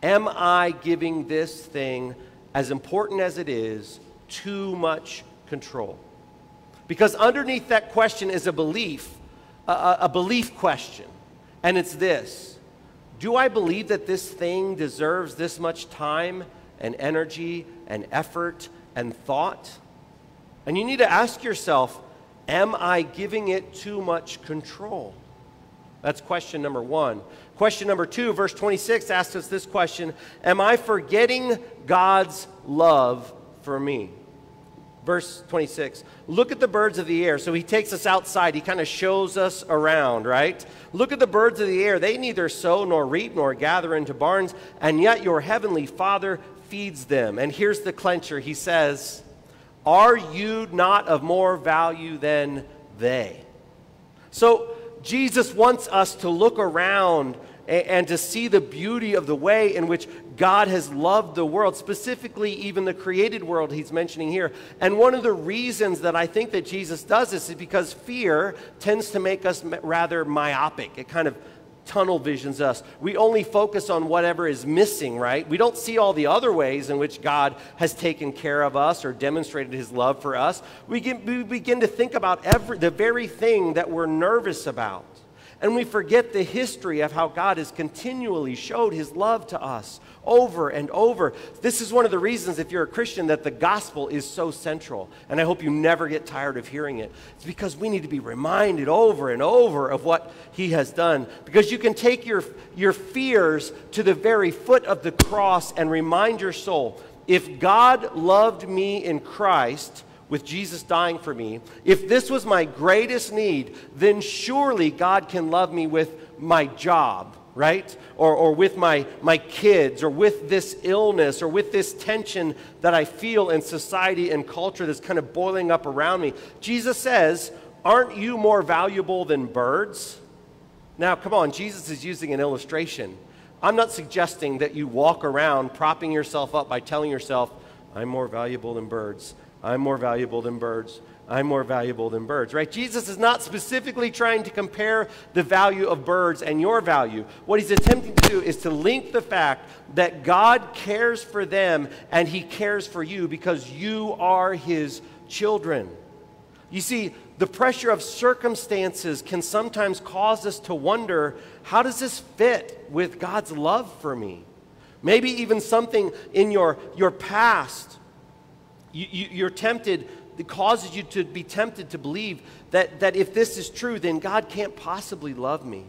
Am I giving this thing, as important as it is, too much control? Because underneath that question is a belief, a, a belief question. And it's this Do I believe that this thing deserves this much time and energy and effort and thought? And you need to ask yourself Am I giving it too much control? That's question number one. Question number two, verse 26 asks us this question Am I forgetting God's love for me? Verse 26. Look at the birds of the air. So he takes us outside. He kind of shows us around, right? Look at the birds of the air. They neither sow nor reap nor gather into barns, and yet your heavenly Father feeds them. And here's the clencher. He says, Are you not of more value than they? So Jesus wants us to look around and, and to see the beauty of the way in which God has loved the world, specifically even the created world he's mentioning here. And one of the reasons that I think that Jesus does this is because fear tends to make us rather myopic. It kind of tunnel visions us. We only focus on whatever is missing, right? We don't see all the other ways in which God has taken care of us or demonstrated his love for us. We, get, we begin to think about every, the very thing that we're nervous about. And we forget the history of how God has continually showed his love to us over and over. This is one of the reasons, if you're a Christian, that the gospel is so central. And I hope you never get tired of hearing it. It's because we need to be reminded over and over of what he has done. Because you can take your, your fears to the very foot of the cross and remind your soul if God loved me in Christ, with Jesus dying for me, if this was my greatest need, then surely God can love me with my job, right? Or, or with my, my kids, or with this illness, or with this tension that I feel in society and culture that's kind of boiling up around me. Jesus says, Aren't you more valuable than birds? Now, come on, Jesus is using an illustration. I'm not suggesting that you walk around propping yourself up by telling yourself, I'm more valuable than birds. I'm more valuable than birds. I'm more valuable than birds, right? Jesus is not specifically trying to compare the value of birds and your value. What he's attempting to do is to link the fact that God cares for them and he cares for you because you are his children. You see, the pressure of circumstances can sometimes cause us to wonder how does this fit with God's love for me? Maybe even something in your, your past you, you, you're tempted, it causes you to be tempted to believe that, that if this is true, then God can't possibly love me.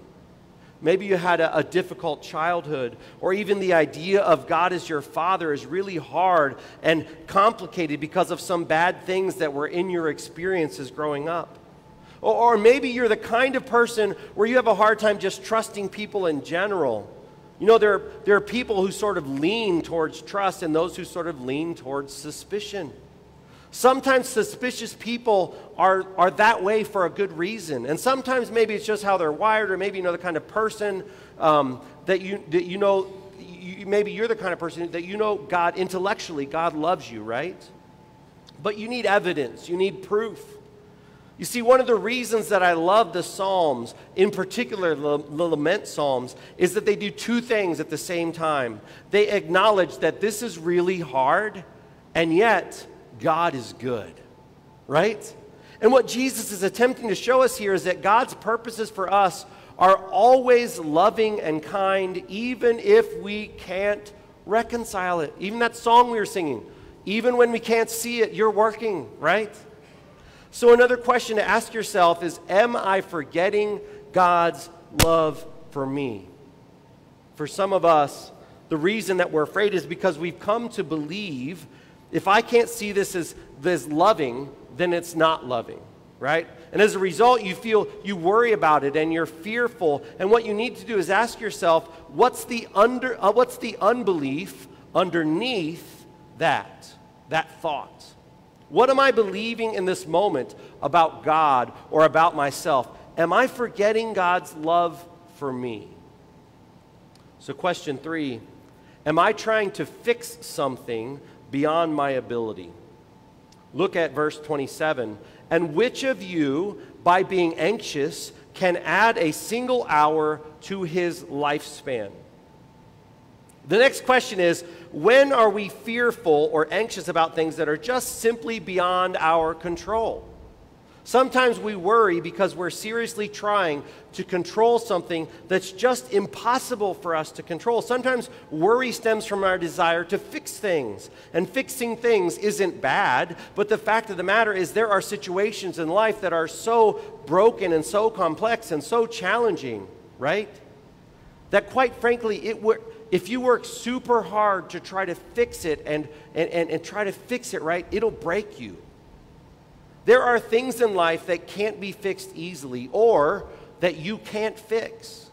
Maybe you had a, a, difficult childhood, or even the idea of God as your father is really hard and complicated because of some bad things that were in your experiences growing up. Or, or maybe you're the kind of person where you have a hard time just trusting people in general. You know, there, there are people who sort of lean towards trust and those who sort of lean towards suspicion. Sometimes suspicious people are, are that way for a good reason. And sometimes maybe it's just how they're wired, or maybe you know the kind of person um, that, you, that you know, you, maybe you're the kind of person that you know God intellectually, God loves you, right? But you need evidence, you need proof. You see, one of the reasons that I love the Psalms, in particular the, the, lament Psalms, is that they do two things at the same time. They acknowledge that this is really hard, and yet God is good, right? And what Jesus is attempting to show us here is that God's purposes for us are always loving and kind, even if we can't reconcile it. Even that song we were singing, even when we can't see it, you're working, right? So, another question to ask yourself is Am I forgetting God's love for me? For some of us, the reason that we're afraid is because we've come to believe if I can't see this as, as loving, then it's not loving, right? And as a result, you feel, you worry about it and you're fearful. And what you need to do is ask yourself, what's the, under, uh, what's the unbelief underneath that, that thought? What am I believing in this moment about God or about myself? Am I forgetting God's love for me? So, question three Am I trying to fix something beyond my ability? Look at verse 27. And which of you, by being anxious, can add a single hour to his lifespan? The next question is when are we fearful or anxious about things that are just simply beyond our control? Sometimes we worry because we're seriously trying to control something that's just impossible for us to control. Sometimes worry stems from our desire to fix things. And fixing things isn't bad, but the fact of the matter is there are situations in life that are so broken and so complex and so challenging, right? That quite frankly, it would if you work super hard to try to fix it and, and, and, and try to fix it right, it'll break you. There are things in life that can't be fixed easily or that you can't fix.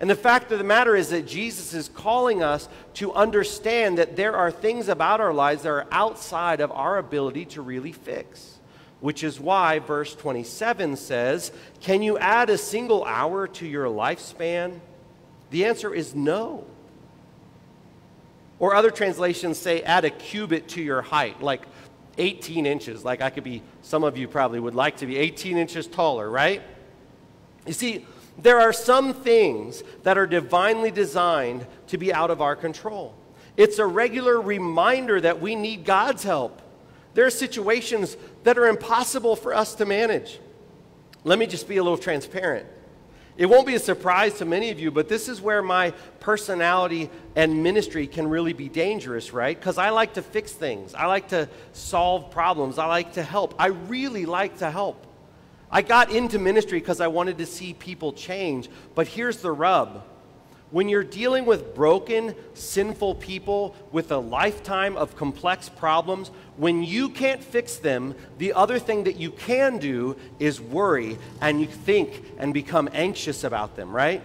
And the fact of the matter is that Jesus is calling us to understand that there are things about our lives that are outside of our ability to really fix. Which is why verse 27 says, Can you add a single hour to your lifespan? The answer is no. Or other translations say, Add a cubit to your height, like 18 inches. Like I could be, some of you probably would like to be 18 inches taller, right? You see, there are some things that are divinely designed to be out of our control. It's a regular reminder that we need God's help. There are situations that are impossible for us to manage. Let me just be a little transparent. It won't be a surprise to many of you, but this is where my personality and ministry can really be dangerous, right? Because I like to fix things, I like to solve problems, I like to help. I really like to help. I got into ministry because I wanted to see people change, but here's the rub. When you're dealing with broken, sinful people with a lifetime of complex problems, when you can't fix them, the other thing that you can do is worry and you think and become anxious about them, right?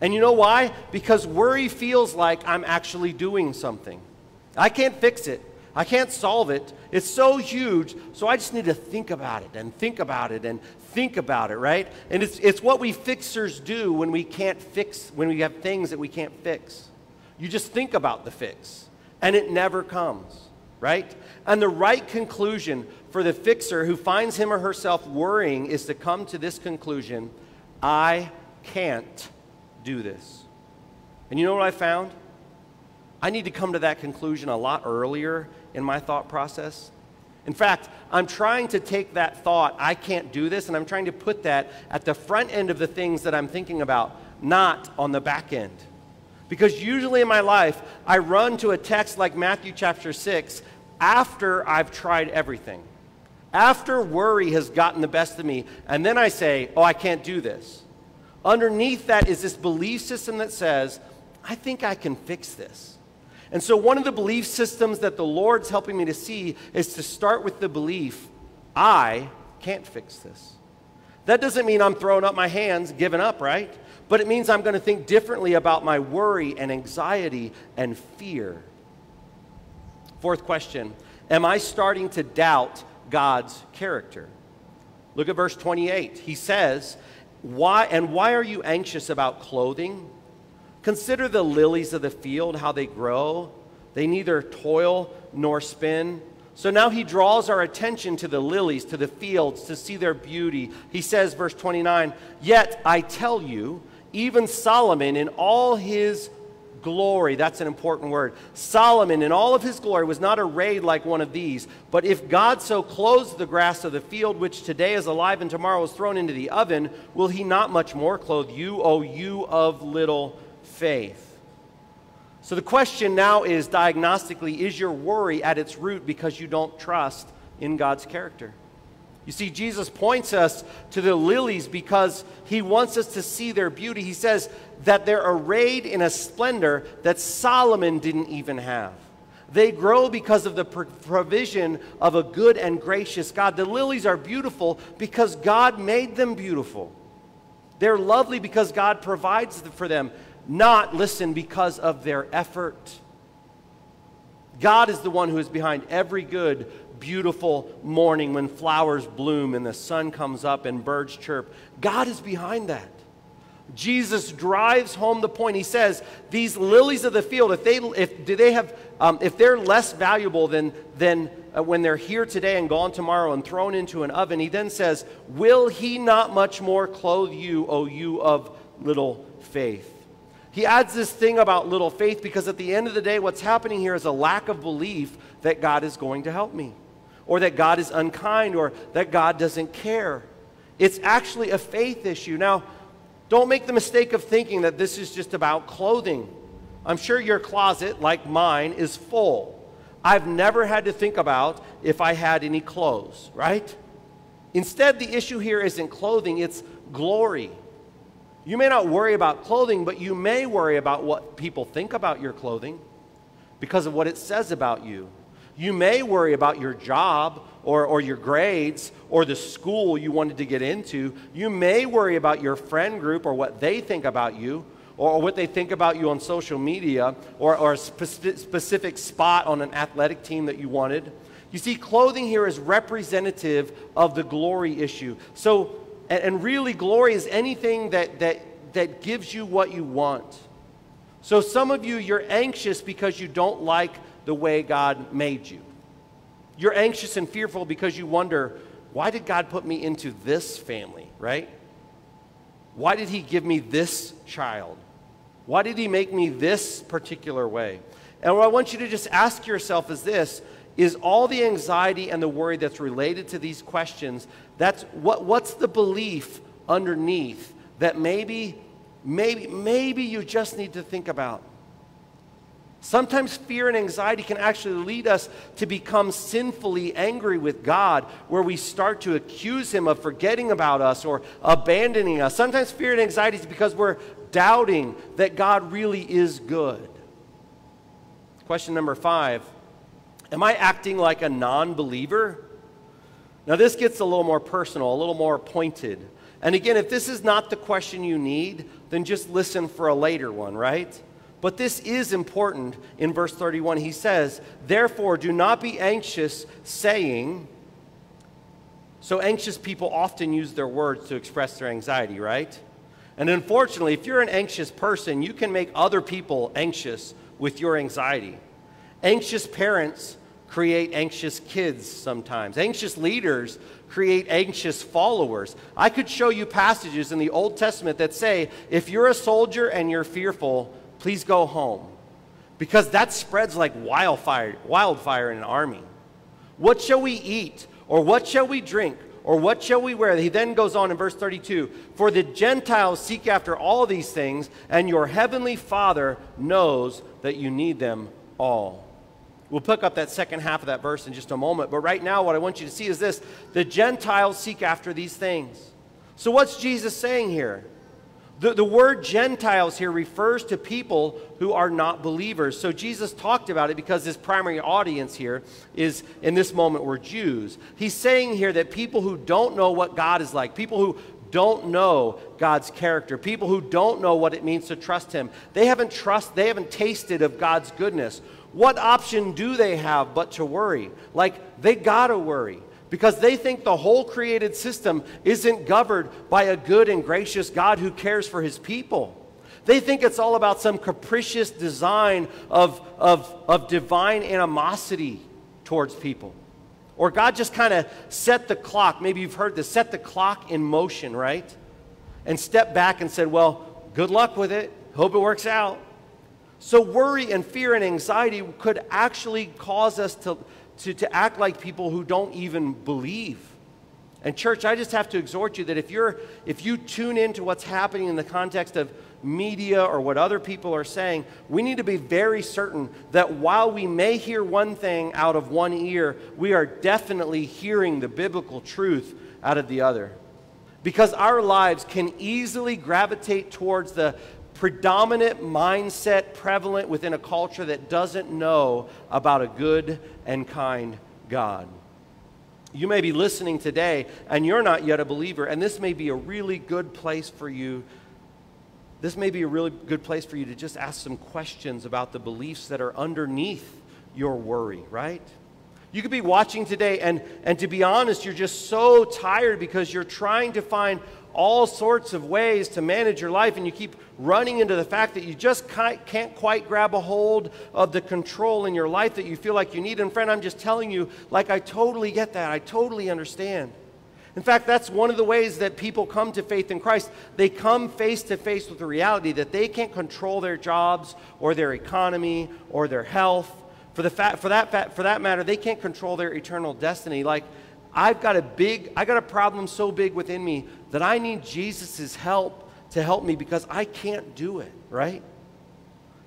And you know why? Because worry feels like I'm actually doing something. I can't fix it. I can't solve it. It's so huge, so I just need to think about it and think about it and think about it, right? And it's, it's what we fixers do when we can't fix, when we have things that we can't fix. You just think about the fix, and it never comes, right? And the right conclusion for the fixer who finds him or herself worrying is to come to this conclusion I can't do this. And you know what I found? I need to come to that conclusion a lot earlier in my thought process. In fact, I'm trying to take that thought, I can't do this, and I'm trying to put that at the front end of the things that I'm thinking about, not on the back end. Because usually in my life, I run to a text like Matthew chapter 6 after I've tried everything. After worry has gotten the best of me, and then I say, Oh, I can't do this. Underneath that is this belief system that says, I think I can fix this. And so, one of the belief systems that the Lord's helping me to see is to start with the belief I can't fix this. That doesn't mean I'm throwing up my hands, giving up, right? But it means I'm going to think differently about my worry and anxiety and fear. Fourth question Am I starting to doubt God's character? Look at verse 28. He says, why, And why are you anxious about clothing? Consider the lilies of the field, how they grow. They neither toil nor spin. So now he draws our attention to the lilies, to the fields, to see their beauty. He says, verse 29, Yet I tell you, even Solomon in all his glory, that's an important word. Solomon in all of his glory was not arrayed like one of these. But if God so clothes the grass of the field, which today is alive and tomorrow is thrown into the oven, will he not much more clothe you, O you of little faith. So the question now is diagnostically is your worry at its root because you don't trust in God's character? You see, Jesus points us to the lilies because he wants us to see their beauty. He says that they're arrayed in a splendor that Solomon didn't even have. They grow because of the provision of a good and gracious God. The lilies are beautiful because God made them beautiful. They're lovely because God provides for them not, listen, because of their effort. God is the one who is behind every good, beautiful morning when flowers bloom and the sun comes up and birds chirp. God is behind that. Jesus drives home the point. He says, "These lilies of the field, if they, if do they have, um, if they're less valuable than than uh, when they're here today and gone tomorrow and thrown into an oven," he then says, "Will He not much more clothe you, O you of little faith?" He adds this thing about little faith because at the end of the day, what's happening here is a lack of belief that God is going to help me, or that God is unkind, or that God doesn't care. It's actually a faith issue. Now, don't make the mistake of thinking that this is just about clothing. I'm sure your closet, like mine, is full. I've never had to think about if I had any clothes, right? Instead, the issue here isn't clothing, it's glory. You may not worry about clothing, but you may worry about what people think about your clothing because of what it says about you. You may worry about your job or, or your grades or the school you wanted to get into. You may worry about your friend group or what they think about you or what they think about you on social media or, or a spe- specific spot on an athletic team that you wanted. You see, clothing here is representative of the glory issue. So, and, and really, glory is anything that, that, that gives you what you want. So, some of you, you're anxious because you don't like the way God made you. You're anxious and fearful because you wonder, why did God put me into this family, right? Why did He give me this child? Why did He make me this particular way? And what I want you to just ask yourself is this is all the anxiety and the worry that's related to these questions that's what, what's the belief underneath that maybe maybe maybe you just need to think about Sometimes fear and anxiety can actually lead us to become sinfully angry with God, where we start to accuse Him of forgetting about us or abandoning us. Sometimes fear and anxiety is because we're doubting that God really is good. Question number five Am I acting like a non believer? Now, this gets a little more personal, a little more pointed. And again, if this is not the question you need, then just listen for a later one, right? But this is important in verse 31. He says, Therefore, do not be anxious, saying, so anxious people often use their words to express their anxiety, right? And unfortunately, if you're an anxious person, you can make other people anxious with your anxiety. Anxious parents create anxious kids sometimes. Anxious leaders create anxious followers. I could show you passages in the Old Testament that say, if you're a soldier and you're fearful, please go home. Because that spreads like wildfire, wildfire in an army. What shall we eat? Or what shall we drink? Or what shall we wear? He then goes on in verse 32 For the Gentiles seek after all these things, and your heavenly Father knows that you need them all. We'll pick up that second half of that verse in just a moment. But right now, what I want you to see is this the Gentiles seek after these things. So, what's Jesus saying here? The, the word Gentiles here refers to people who are not believers. So Jesus talked about it because his primary audience here is, in this moment, were Jews. He's saying here that people who don't know what God is like, people who don't know God's character, people who don't know what it means to trust him, they haven't trust, they haven't tasted of God's goodness. What option do they have but to worry? Like they gotta worry because they think the whole created system isn't governed by a good and gracious God who cares for his people. They think it's all about some capricious design of, of, of divine animosity towards people. Or God just kind of set the clock, maybe you've heard this, set the clock in motion, right? And stepped back and said, well, good luck with it. Hope it works out. So, worry and fear and anxiety could actually cause us to, to, to act like people who don't even believe. And church, I just have to exhort you that if you're if you tune into what's happening in the context of media or what other people are saying, we need to be very certain that while we may hear one thing out of one ear, we are definitely hearing the biblical truth out of the other. Because our lives can easily gravitate towards the predominant mindset prevalent within a culture that doesn't know about a good and kind God. You may be listening today and you're not yet a believer, and this may be a really good place for you. This may be a really good place for you to just ask some questions about the beliefs that are underneath your worry, right? You could be watching today, and, and to be honest, you're just so tired because you're trying to find all sorts of ways to manage your life, and you keep running into the fact that you just can't quite grab a hold of the control in your life that you feel like you need. And, friend, I'm just telling you, like, I totally get that. I totally understand. In fact, that's one of the ways that people come to faith in Christ. They come face to face with the reality that they can't control their jobs or their economy or their health. For, the fa- for, that, fa- for that matter, they can't control their eternal destiny. Like, I've got a big, I got a problem so big within me that I need Jesus' help to help me because I can't do it, right?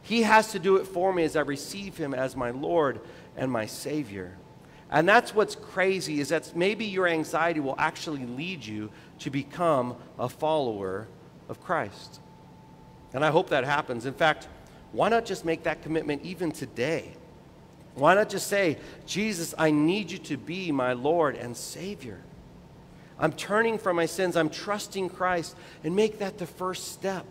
He has to do it for me as I receive him as my Lord and my Savior. And that's what's crazy is that maybe your anxiety will actually lead you to become a follower of Christ. And I hope that happens. In fact, why not just make that commitment even today? Why not just say, Jesus, I need you to be my Lord and Savior? I'm turning from my sins, I'm trusting Christ, and make that the first step.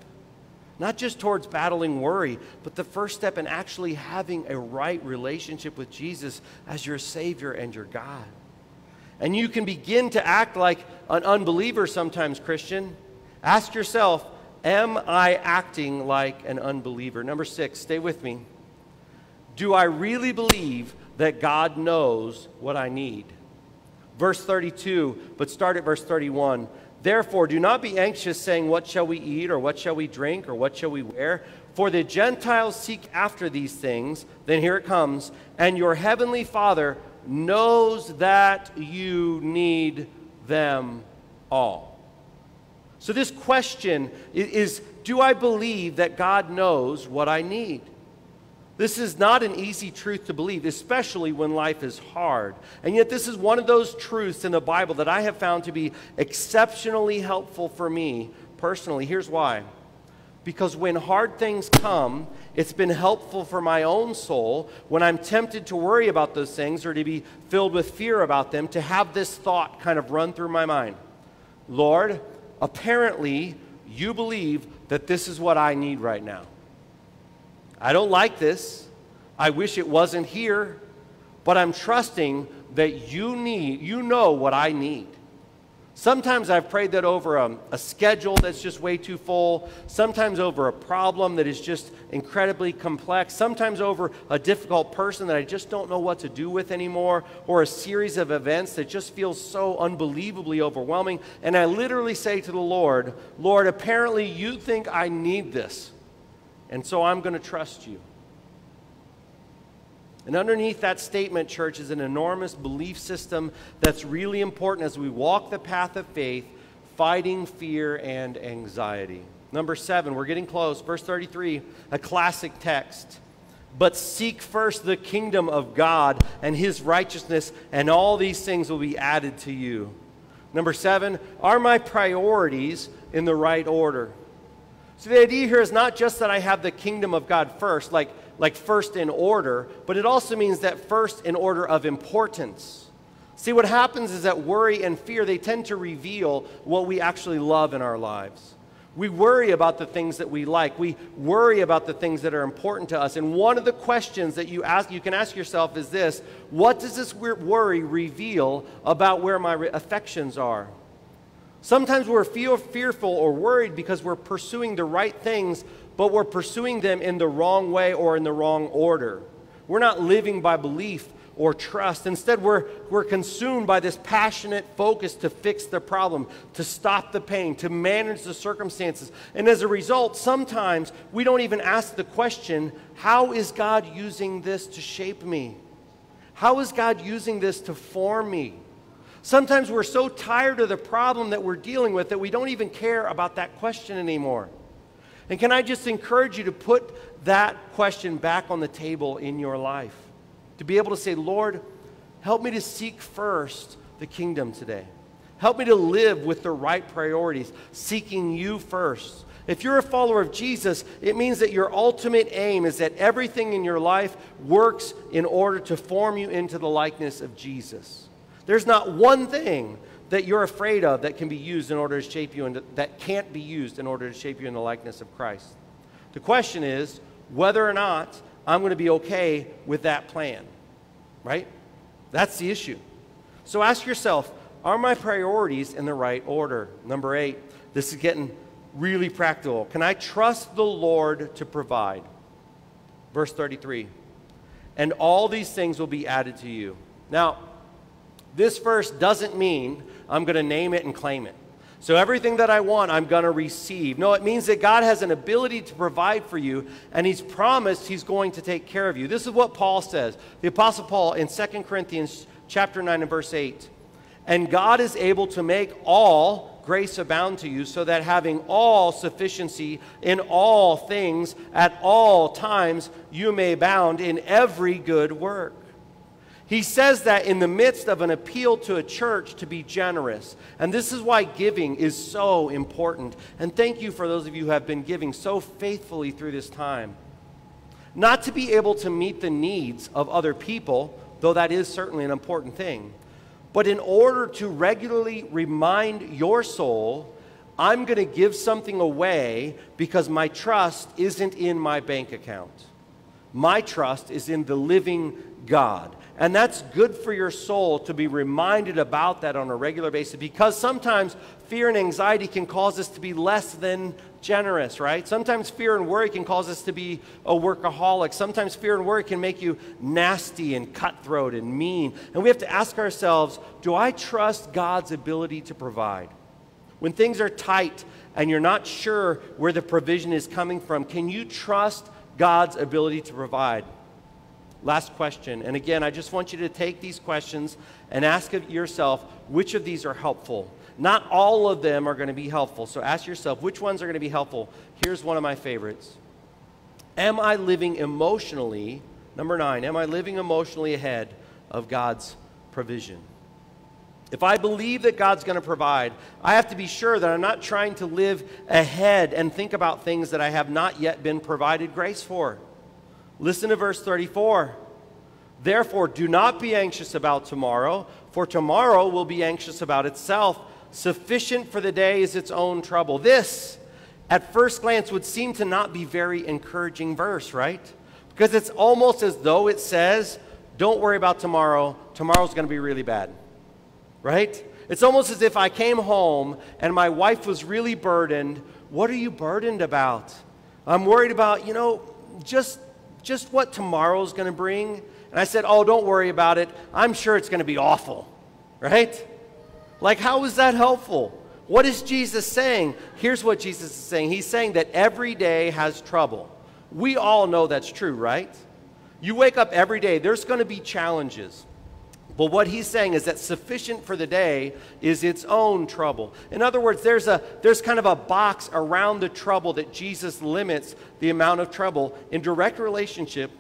Not just towards battling worry, but the first step in actually having a right relationship with Jesus as your Savior and your God. And you can begin to act like an unbeliever sometimes, Christian. Ask yourself, am I acting like an unbeliever? Number six, stay with me. Do I really believe that God knows what I need? Verse 32, but start at verse 31. Therefore, do not be anxious, saying, What shall we eat, or what shall we drink, or what shall we wear? For the Gentiles seek after these things. Then here it comes. And your heavenly Father knows that you need them all. So, this question is Do I believe that God knows what I need? This is not an easy truth to believe, especially when life is hard. And yet, this is one of those truths in the Bible that I have found to be exceptionally helpful for me personally. Here's why. Because when hard things come, it's been helpful for my own soul when I'm tempted to worry about those things or to be filled with fear about them, to have this thought kind of run through my mind Lord, apparently you believe that this is what I need right now. I don't like this. I wish it wasn't here, but I'm trusting that you need, you know what I need. Sometimes I've prayed that over a, a, schedule that's just way too full. Sometimes over a problem that is just incredibly complex. Sometimes over a difficult person that I just don't know what to do with anymore. Or a series of events that just feels so unbelievably overwhelming. And I literally say to the Lord, Lord, apparently you think I need this. And so I'm going to trust you. And underneath that statement, church, is an enormous belief system that's really important as we walk the path of faith, fighting fear and anxiety. Number seven, we're getting close. Verse 33, a classic text. But seek first the kingdom of God and his righteousness, and all these things will be added to you. Number seven, are my priorities in the right order? So the idea here is not just that I have the kingdom of God first, like like first in order, but it also means that first in order of importance. See, what happens is that worry and fear, they tend to reveal what we actually love in our lives. We worry about the things that we like. We worry about the things that are important to us. And one of the questions that you ask you can ask yourself is this, what does this worry reveal about where my affections are? Sometimes we're feel fearful or worried because we're pursuing the right things but we're pursuing them in the wrong way or in the wrong order. We're not living by belief or trust. Instead, we're, we're consumed by this passionate focus to fix the problem, to stop the pain, to manage the circumstances. And as a result, sometimes we don't even ask the question how is God using this to shape me? How is God using this to form me? Sometimes we're so tired of the problem that we're dealing with that we don't even care about that question anymore. And can I just encourage you to put that question back on the table in your life? To be able to say, Lord, help me to seek first the kingdom today. Help me to live with the right priorities, seeking you first. If you're a follower of Jesus, it means that your ultimate aim is that everything in your life works in order to form you into the likeness of Jesus. There's not one thing that you're afraid of that can be used in order to shape you into, that can't be used in order to shape you in the likeness of Christ. The question is whether or not I'm going to be okay with that plan, right? That's the issue. So ask yourself, are my priorities in the right order? Number eight, this is getting really practical. Can I trust the Lord to provide? Verse 33 and all these things will be added to you. Now, this verse doesn't mean I'm going to name it and claim it. So everything that I want, I'm going to receive. No, it means that God has an ability to provide for you, and He's promised He's going to take care of you. This is what Paul says. The Apostle Paul in 2 Corinthians chapter 9 and verse 8. And God is able to make all grace abound to you, so that having all sufficiency in all things at all times, you may abound in every good work. He says that in the midst of an appeal to a church to be generous. And this is why giving is so important. And thank you for those of you who have been giving so faithfully through this time. Not to be able to meet the needs of other people, though that is certainly an important thing, but in order to regularly remind your soul, I'm going to give something away because my trust isn't in my bank account. My trust is in the living God. And that's good for your soul to be reminded about that on a regular basis because sometimes fear and anxiety can cause us to be less than generous, right? Sometimes fear and worry can cause us to be a workaholic. Sometimes fear and worry can make you nasty and cutthroat and mean. And we have to ask ourselves do I trust God's ability to provide? When things are tight and you're not sure where the provision is coming from, can you trust God's ability to provide? Last question. And again, I just want you to take these questions and ask yourself which of these are helpful. Not all of them are going to be helpful. So ask yourself which ones are going to be helpful. Here's one of my favorites Am I living emotionally, number nine, am I living emotionally ahead of God's provision? If I believe that God's going to provide, I have to be sure that I'm not trying to live ahead and think about things that I have not yet been provided grace for. Listen to verse 34. Therefore, do not be anxious about tomorrow, for tomorrow will be anxious about itself. Sufficient for the day is its own trouble. This, at first glance, would seem to not be very encouraging verse, right? Because it's almost as though it says, don't worry about tomorrow. Tomorrow's going to be really bad, right? It's almost as if I came home and my wife was really burdened. What are you burdened about? I'm worried about, you know, just just what tomorrow's going to bring. And I said, Oh, don't worry about it. I'm sure it's going to be awful, right? Like, how is that helpful? What is Jesus saying? Here's what Jesus is saying He's saying that every day has trouble. We all know that's true, right? You wake up every day, there's going to be challenges. But what he's saying is that sufficient for the day is its own trouble. In other words, there's, a, there's kind of a box around the trouble that Jesus limits the amount of trouble in direct relationship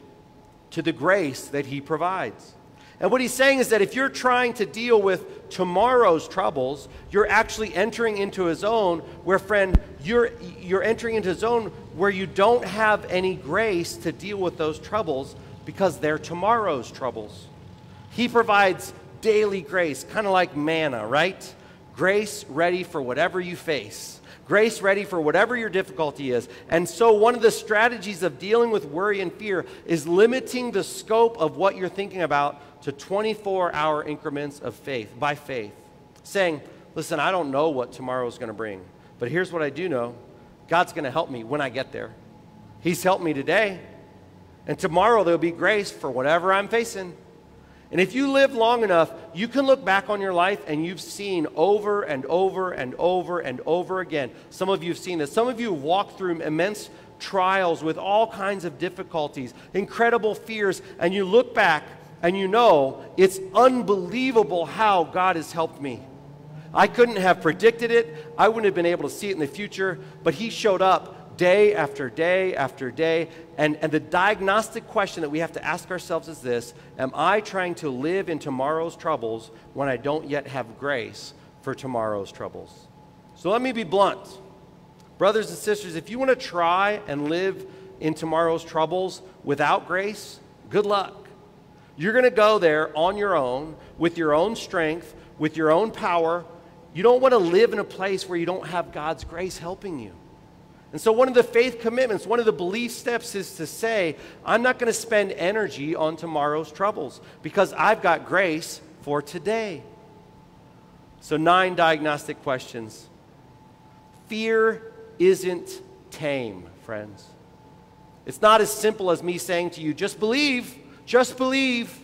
to the grace that he provides. And what he's saying is that if you're trying to deal with tomorrow's troubles, you're actually entering into a zone where, friend, you're, you're entering into a zone where you don't have any grace to deal with those troubles because they're tomorrow's troubles. He provides daily grace, kind of like manna, right? Grace ready for whatever you face. Grace ready for whatever your difficulty is. And so, one of the strategies of dealing with worry and fear is limiting the scope of what you're thinking about to 24 hour increments of faith, by faith. Saying, listen, I don't know what tomorrow is going to bring, but here's what I do know God's going to help me when I get there. He's helped me today, and tomorrow there'll be grace for whatever I'm facing. And if you live long enough, you can look back on your life and you've seen over and over and over and over again. Some of you have seen this. Some of you have walked through immense trials with all kinds of difficulties, incredible fears, and you look back and you know it's unbelievable how God has helped me. I couldn't have predicted it. I wouldn't have been able to see it in the future, but He showed up day after day after day. And, and the diagnostic question that we have to ask ourselves is this Am I trying to live in tomorrow's troubles when I don't yet have grace for tomorrow's troubles? So let me be blunt. Brothers and sisters, if you want to try and live in tomorrow's troubles without grace, good luck. You're going to go there on your own, with your own strength, with your own power. You don't want to live in a place where you don't have God's grace helping you. And so, one of the faith commitments, one of the belief steps is to say, I'm not going to spend energy on tomorrow's troubles because I've got grace for today. So, nine diagnostic questions. Fear isn't tame, friends. It's not as simple as me saying to you, just believe, just believe.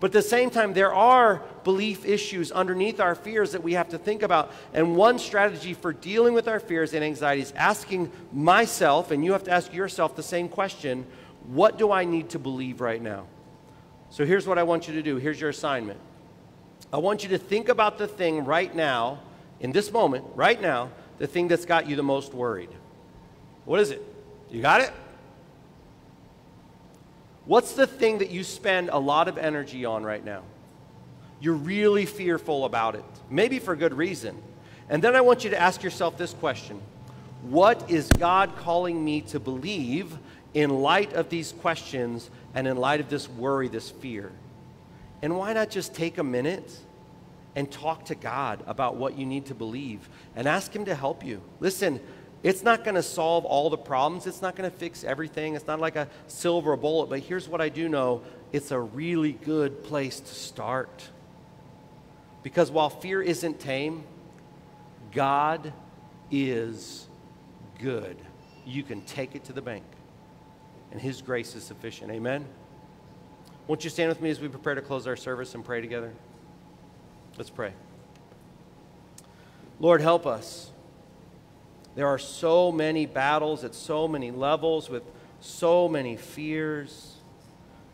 But at the same time, there are belief issues underneath our fears that we have to think about. And one strategy for dealing with our fears and anxieties, asking myself, and you have to ask yourself the same question what do I need to believe right now? So here's what I want you to do. Here's your assignment. I want you to think about the thing right now, in this moment, right now, the thing that's got you the most worried. What is it? You got it? What's the thing that you spend a lot of energy on right now? You're really fearful about it, maybe for good reason. And then I want you to ask yourself this question What is God calling me to believe in light of these questions and in light of this worry, this fear. And why not just take a minute and talk to God about what you need to believe and ask Him to help you? Listen, it's not going to solve all the problems, it's not going to fix everything, it's not like a silver bullet, but here's what I do know it's a really good place to start. Because while fear isn't tame, God is good. You can take it to the bank, and His grace is sufficient. Amen? Won't you stand with me as we prepare to close our service and pray together? Let's pray. Lord, help us. There are so many battles at so many levels with so many fears.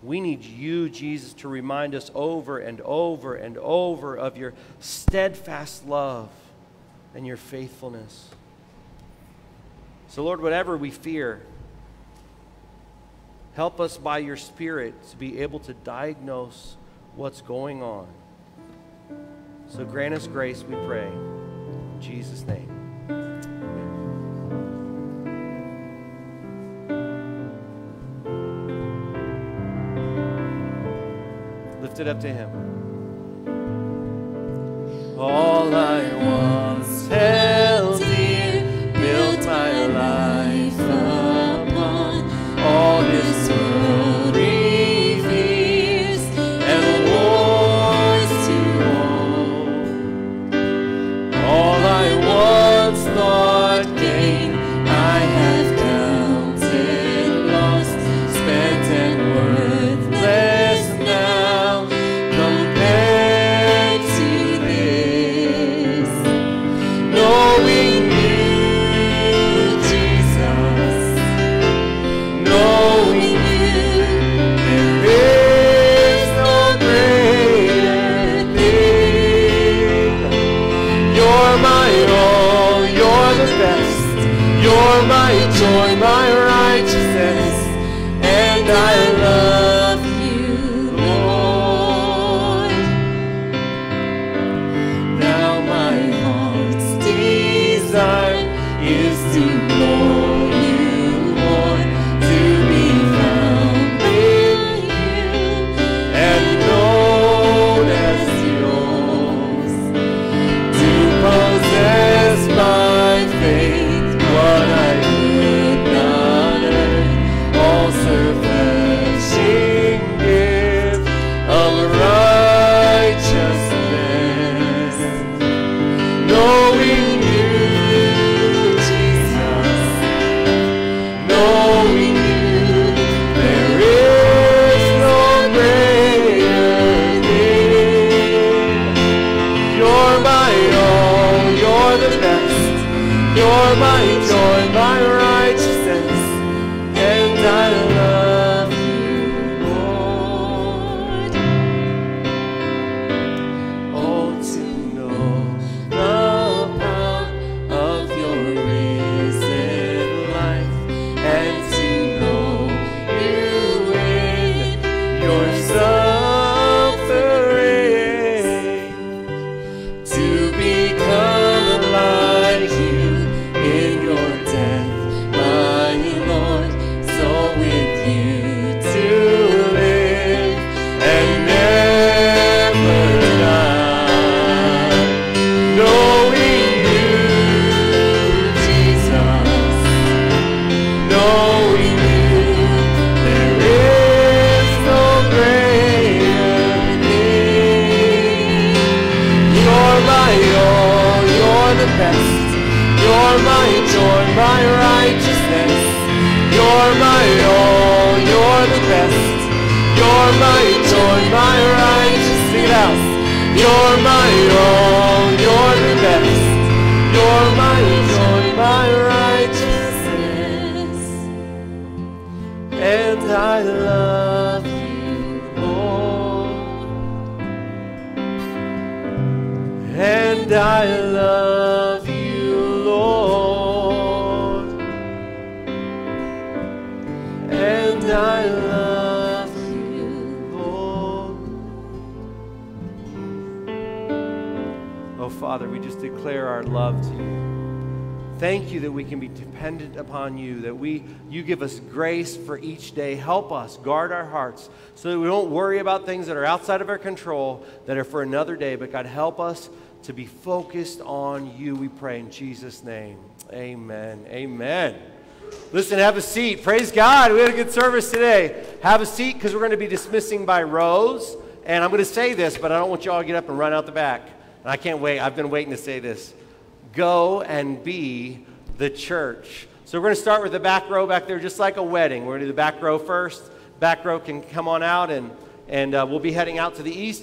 We need you, Jesus, to remind us over and over and over of your steadfast love and your faithfulness. So, Lord, whatever we fear, help us by your Spirit to be able to diagnose what's going on. So, grant us grace, we pray. In Jesus' name. Lift it up to Him. All I once held grace for each day. Help us guard our hearts so that we don't worry about things that are outside of our control, that are for another day. But God, help us to be focused on you, we pray in Jesus' name. Amen. Amen. Listen, have a seat. Praise God. We had a good service today. Have a seat because we're going to be dismissing by rows. And I'm going to say this, but I don't want you all to get up and run out the back. And I can't wait. I've been waiting to say this. Go and be the church. So we're going to start with the back row back there, just like a wedding. We're going to do the back row first. Back row can come on out, and, and uh, we'll be heading out to the east.